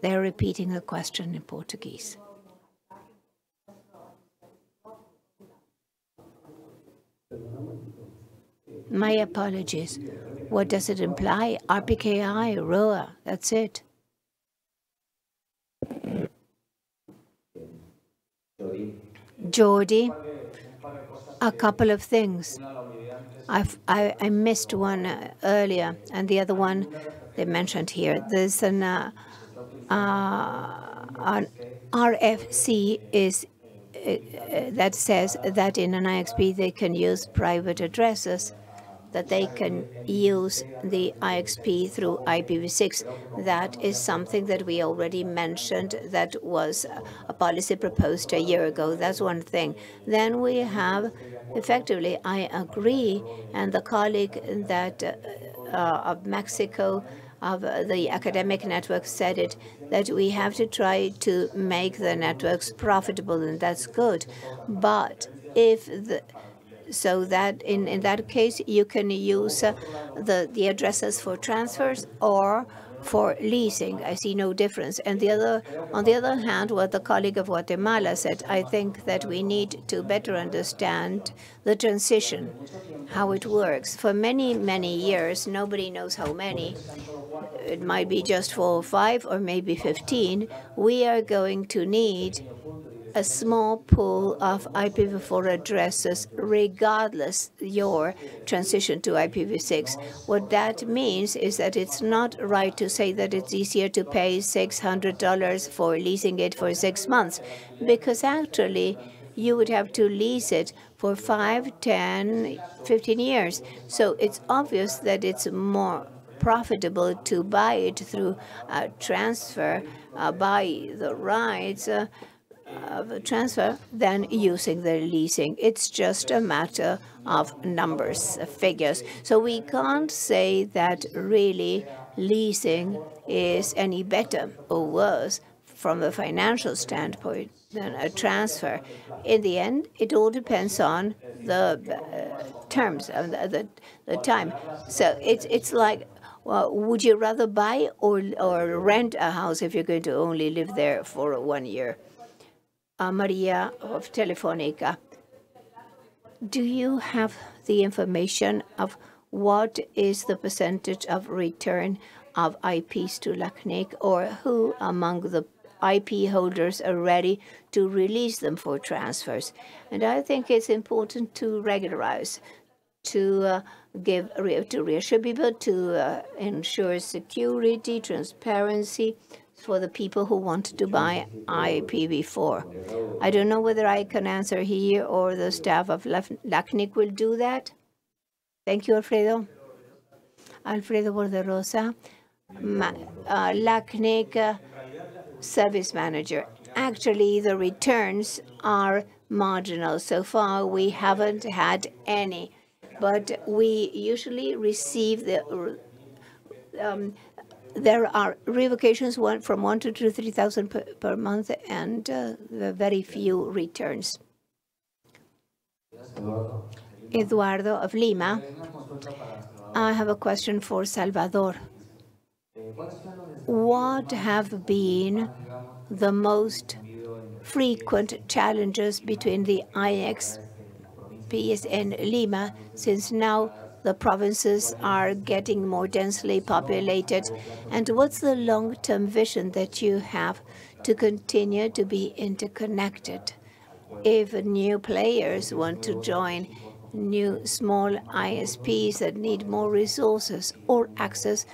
They're repeating the question in Portuguese. My apologies. What does it imply? RPKI, ROA, that's it. Jordi, a couple of things. I've, I, I missed one uh, earlier, and the other one they mentioned here. There's an, uh, uh, an RFC is uh, uh, that says that in an IXP they can use private addresses that they can use the IXP through IPv6. That is something that we already mentioned that was a policy proposed a year ago. That's one thing. Then we have, effectively, I agree, and the colleague that uh, of Mexico of the academic network said it, that we have to try to make the networks profitable, and that's good. But if the so that in, in that case, you can use uh, the, the addresses for transfers or for leasing. I see no difference. And the other, on the other hand, what the colleague of Guatemala said, I think that we need to better understand the transition, how it works. For many, many years, nobody knows how many, it might be just four or five or maybe 15, we are going to need a small pool of IPv4 addresses regardless your transition to IPv6. What that means is that it's not right to say that it's easier to pay $600 for leasing it for six months, because actually you would have to lease it for 5, 10, 15 years. So it's obvious that it's more profitable to buy it through a transfer, uh, buy the rights uh, of a transfer than using the leasing. It's just a matter of numbers, figures. So we can't say that really leasing is any better or worse from a financial standpoint than a transfer. In the end, it all depends on the uh, terms the, the, the time. So it's it's like well, would you rather buy or or rent a house if you're going to only live there for one year? Uh, Maria of Telefonica, do you have the information of what is the percentage of return of IPs to LACNIC, or who among the IP holders are ready to release them for transfers? And I think it's important to regularize, to uh, give to reassure people, to uh, ensure security, transparency for the people who want to buy IPv4. I don't know whether I can answer here or the staff of LACNIC will do that. Thank you, Alfredo. Alfredo Borderosa, uh, LACNIC uh, service manager. Actually, the returns are marginal. So far, we haven't had any but we usually receive the um, there are revocations one from one to two, three thousand per, per month, and uh, very few returns. Eduardo of Lima. I have a question for Salvador. What have been the most frequent challenges between the IX Peace and Lima, since now the provinces are getting more densely populated? And what's the long-term vision that you have to continue to be interconnected? If new players want to join, new small ISPs that need more resources or access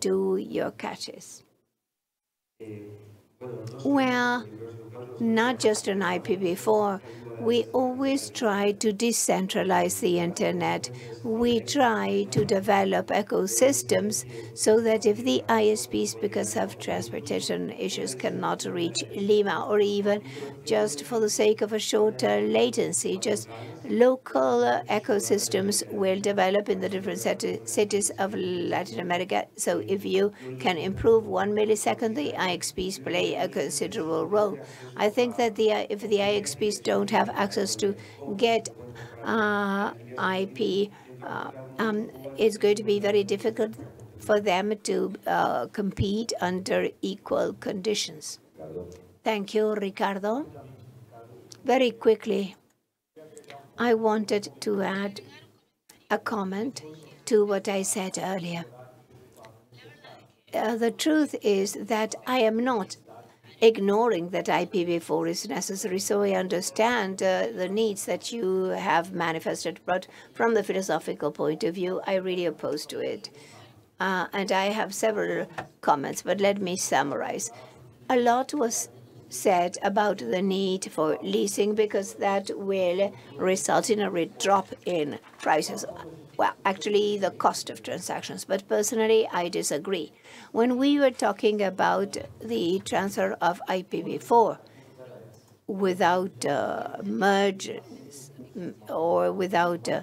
to your caches? Well, not just an IPv4, we always try to decentralize the internet. We try to develop ecosystems so that if the ISPs, because of transportation issues, cannot reach Lima, or even just for the sake of a shorter latency, just local ecosystems will develop in the different cities of Latin America. So if you can improve one millisecond, the IXPs play a considerable role. I think that the if the IXPs don't have access to get uh, IP, uh, um, it's going to be very difficult for them to uh, compete under equal conditions. Thank you, Ricardo. Very quickly, I wanted to add a comment to what I said earlier. Uh, the truth is that I am not ignoring that IPv4 is necessary. So I understand uh, the needs that you have manifested, but from the philosophical point of view, I really oppose to it. Uh, and I have several comments, but let me summarize. A lot was said about the need for leasing because that will result in a drop in prices. Well, actually, the cost of transactions. But personally, I disagree. When we were talking about the transfer of IPv4 without uh, mergers or without uh,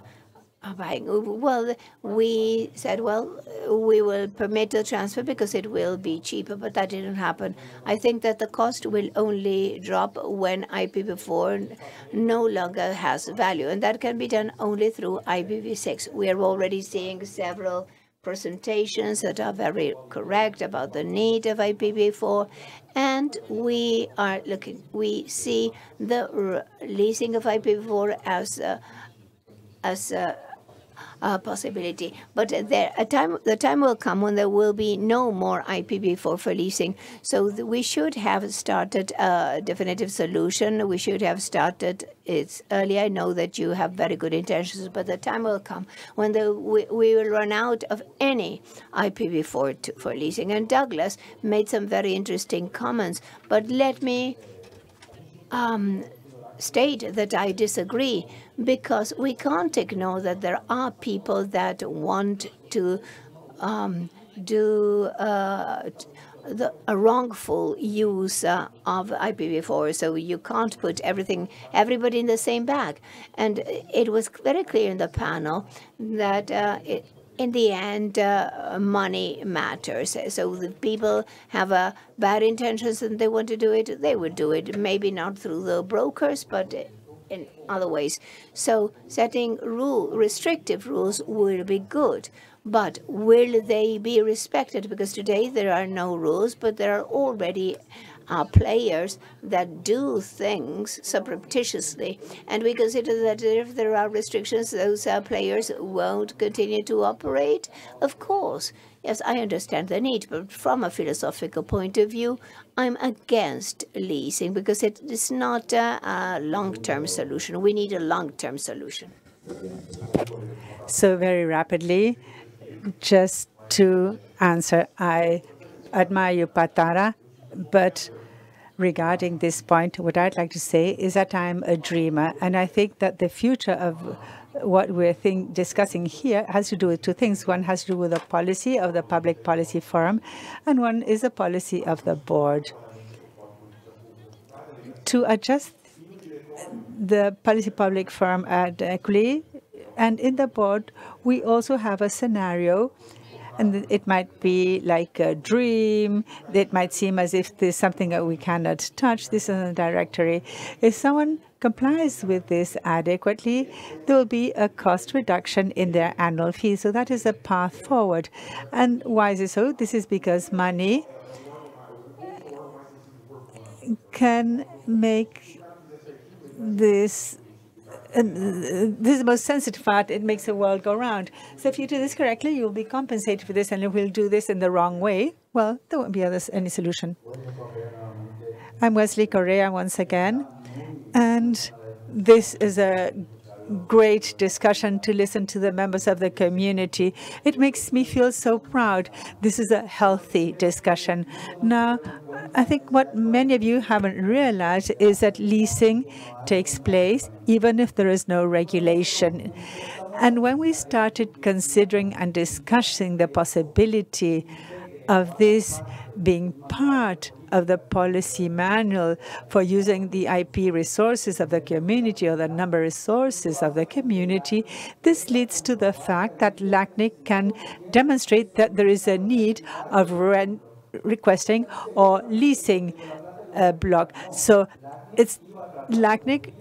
Oh, buying. Well, we said, well, we will permit the transfer because it will be cheaper, but that didn't happen. I think that the cost will only drop when IPv4 no longer has value, and that can be done only through IPv6. We are already seeing several presentations that are very correct about the need of IPv4, and we are looking, we see the leasing of IPv4 as a, as a uh, possibility. But there, a time, the time will come when there will be no more IPv4 for leasing. So we should have started a definitive solution. We should have started it earlier. I know that you have very good intentions, but the time will come when the, we, we will run out of any IPv4 to, for leasing. And Douglas made some very interesting comments, but let me um, state that I disagree because we can't ignore that there are people that want to um, do uh, the, a wrongful use uh, of IPv4. So you can't put everything, everybody in the same bag. And it was very clear in the panel that uh, it, in the end, uh, money matters. So the people have a bad intentions and they want to do it, they would do it. Maybe not through the brokers, but in other ways. So setting rule, restrictive rules will be good. But will they be respected? Because today there are no rules, but there are already uh, players that do things surreptitiously. And we consider that if there are restrictions, those uh, players won't continue to operate. Of course, yes, I understand the need, but from a philosophical point of view, I'm against leasing because it is not a, a long-term solution. We need a long-term solution. So very rapidly, just to answer, I admire you, Patara, but regarding this point, what I'd like to say is that I'm a dreamer, and I think that the future of what we're think, discussing here has to do with two things. One has to do with the policy of the Public Policy Forum, and one is the policy of the board. To adjust the Policy Public Forum adequately, and in the board, we also have a scenario and it might be like a dream. It might seem as if there's something that we cannot touch. This is a directory. If someone complies with this adequately, there will be a cost reduction in their annual fee. So that is a path forward. And why is it so? This is because money can make this Uh, this is the most sensitive part. It makes the world go round. So if you do this correctly, you'll be compensated for this. And if we'll do this in the wrong way, well, there won't be others, any solution. I'm Wesley Correa once again. And this is a great discussion to listen to the members of the community. It makes me feel so proud. This is a healthy discussion. Now, I think what many of you haven't realized is that leasing takes place even if there is no regulation. And when we started considering and discussing the possibility of this being part of the policy manual for using the IP resources of the community or the number resources of the community, this leads to the fact that LACNIC can demonstrate that there is a need of rent requesting or leasing a block. So it's LACNIC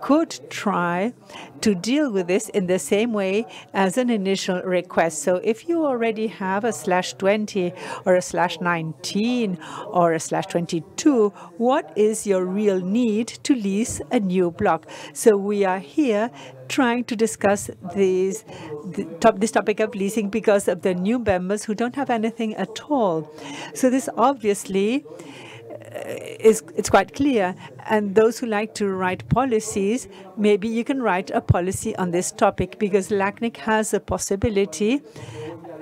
could try to deal with this in the same way as an initial request. So if you already have a slash 20 or a slash 19 or a slash 22, what is your real need to lease a new block? So we are here trying to discuss these, the top, this topic of leasing because of the new members who don't have anything at all. So this obviously is it's quite clear. And those who like to write policies, maybe you can write a policy on this topic because LACNIC has a possibility.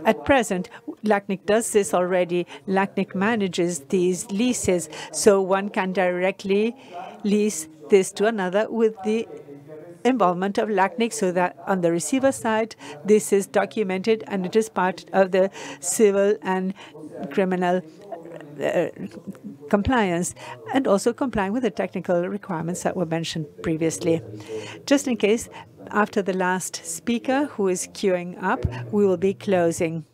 At present, LACNIC does this already. LACNIC manages these leases, so one can directly lease this to another with the involvement of LACNIC so that on the receiver side, this is documented and it is part of the civil and criminal uh, compliance and also complying with the technical requirements that were mentioned previously. Just in case, after the last speaker who is queuing up, we will be closing.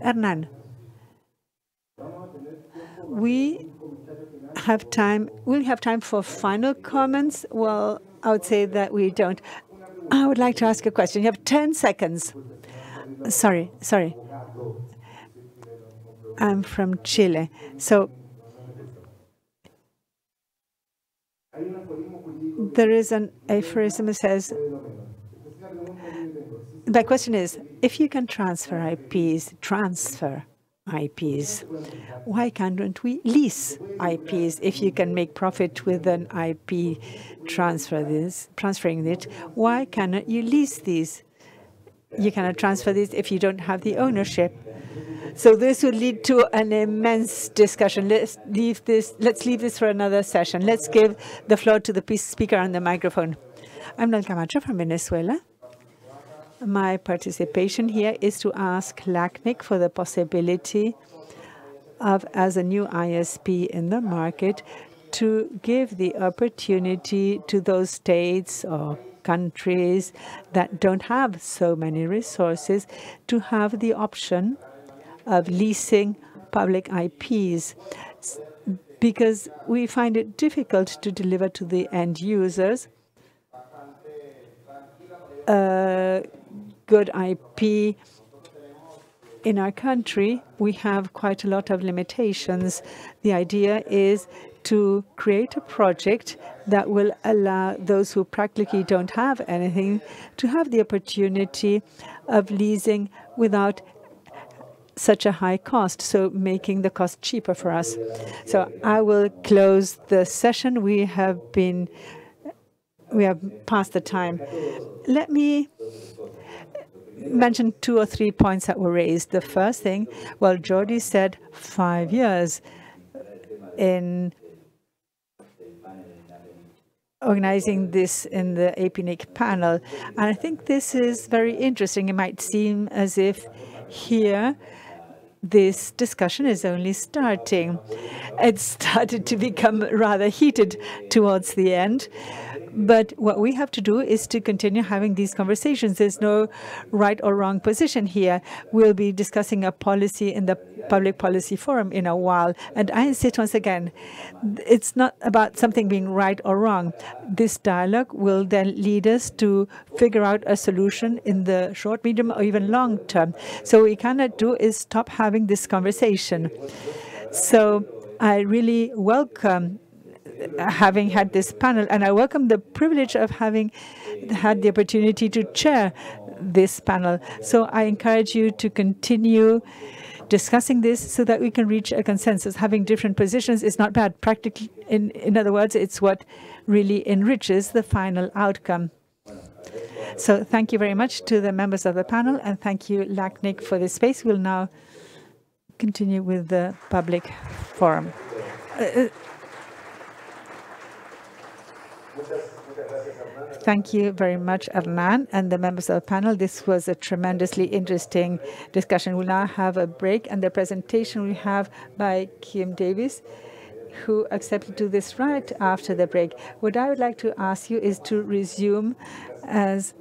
Hernan, we have time. We'll have time for final comments. Well, I would say that we don't. I would like to ask a question. You have 10 seconds. Sorry, sorry. I'm from Chile. So there is an aphorism that says my question is, if you can transfer IPs, transfer IPs, why can't we lease IPs? If you can make profit with an IP transfer this, transferring it, why cannot you lease these? You cannot transfer these if you don't have the ownership. So this would lead to an immense discussion. Let's leave this. Let's leave this for another session. Let's give the floor to the speaker on the microphone. I'm Nan Camacho from Venezuela. My participation here is to ask LACNIC for the possibility of, as a new ISP in the market, to give the opportunity to those states or countries that don't have so many resources to have the option of leasing public IPs because we find it difficult to deliver to the end users uh, good IP in our country, we have quite a lot of limitations. The idea is to create a project that will allow those who practically don't have anything to have the opportunity of leasing without such a high cost, so making the cost cheaper for us. So I will close the session. We have been we have passed the time. Let me mention two or three points that were raised. The first thing, well, Jordi said five years in organizing this in the APNIC panel. And I think this is very interesting. It might seem as if here this discussion is only starting. It started to become rather heated towards the end. But what we have to do is to continue having these conversations. There's no right or wrong position here. We'll be discussing a policy in the Public Policy Forum in a while. And I insist once again, it's not about something being right or wrong. This dialogue will then lead us to figure out a solution in the short, medium, or even long term. So what we cannot do is stop having this conversation. So I really welcome having had this panel, and I welcome the privilege of having had the opportunity to chair this panel. So I encourage you to continue discussing this so that we can reach a consensus. Having different positions is not bad. Practically, in, in other words, it's what really enriches the final outcome. So thank you very much to the members of the panel, and thank you, LACNIC, for this space. We'll now continue with the public forum. Uh, Thank you very much, Hernan, and the members of the panel. This was a tremendously interesting discussion. We'll now have a break, and the presentation we have by Kim Davies, who accepted to this right after the break. What I would like to ask you is to resume as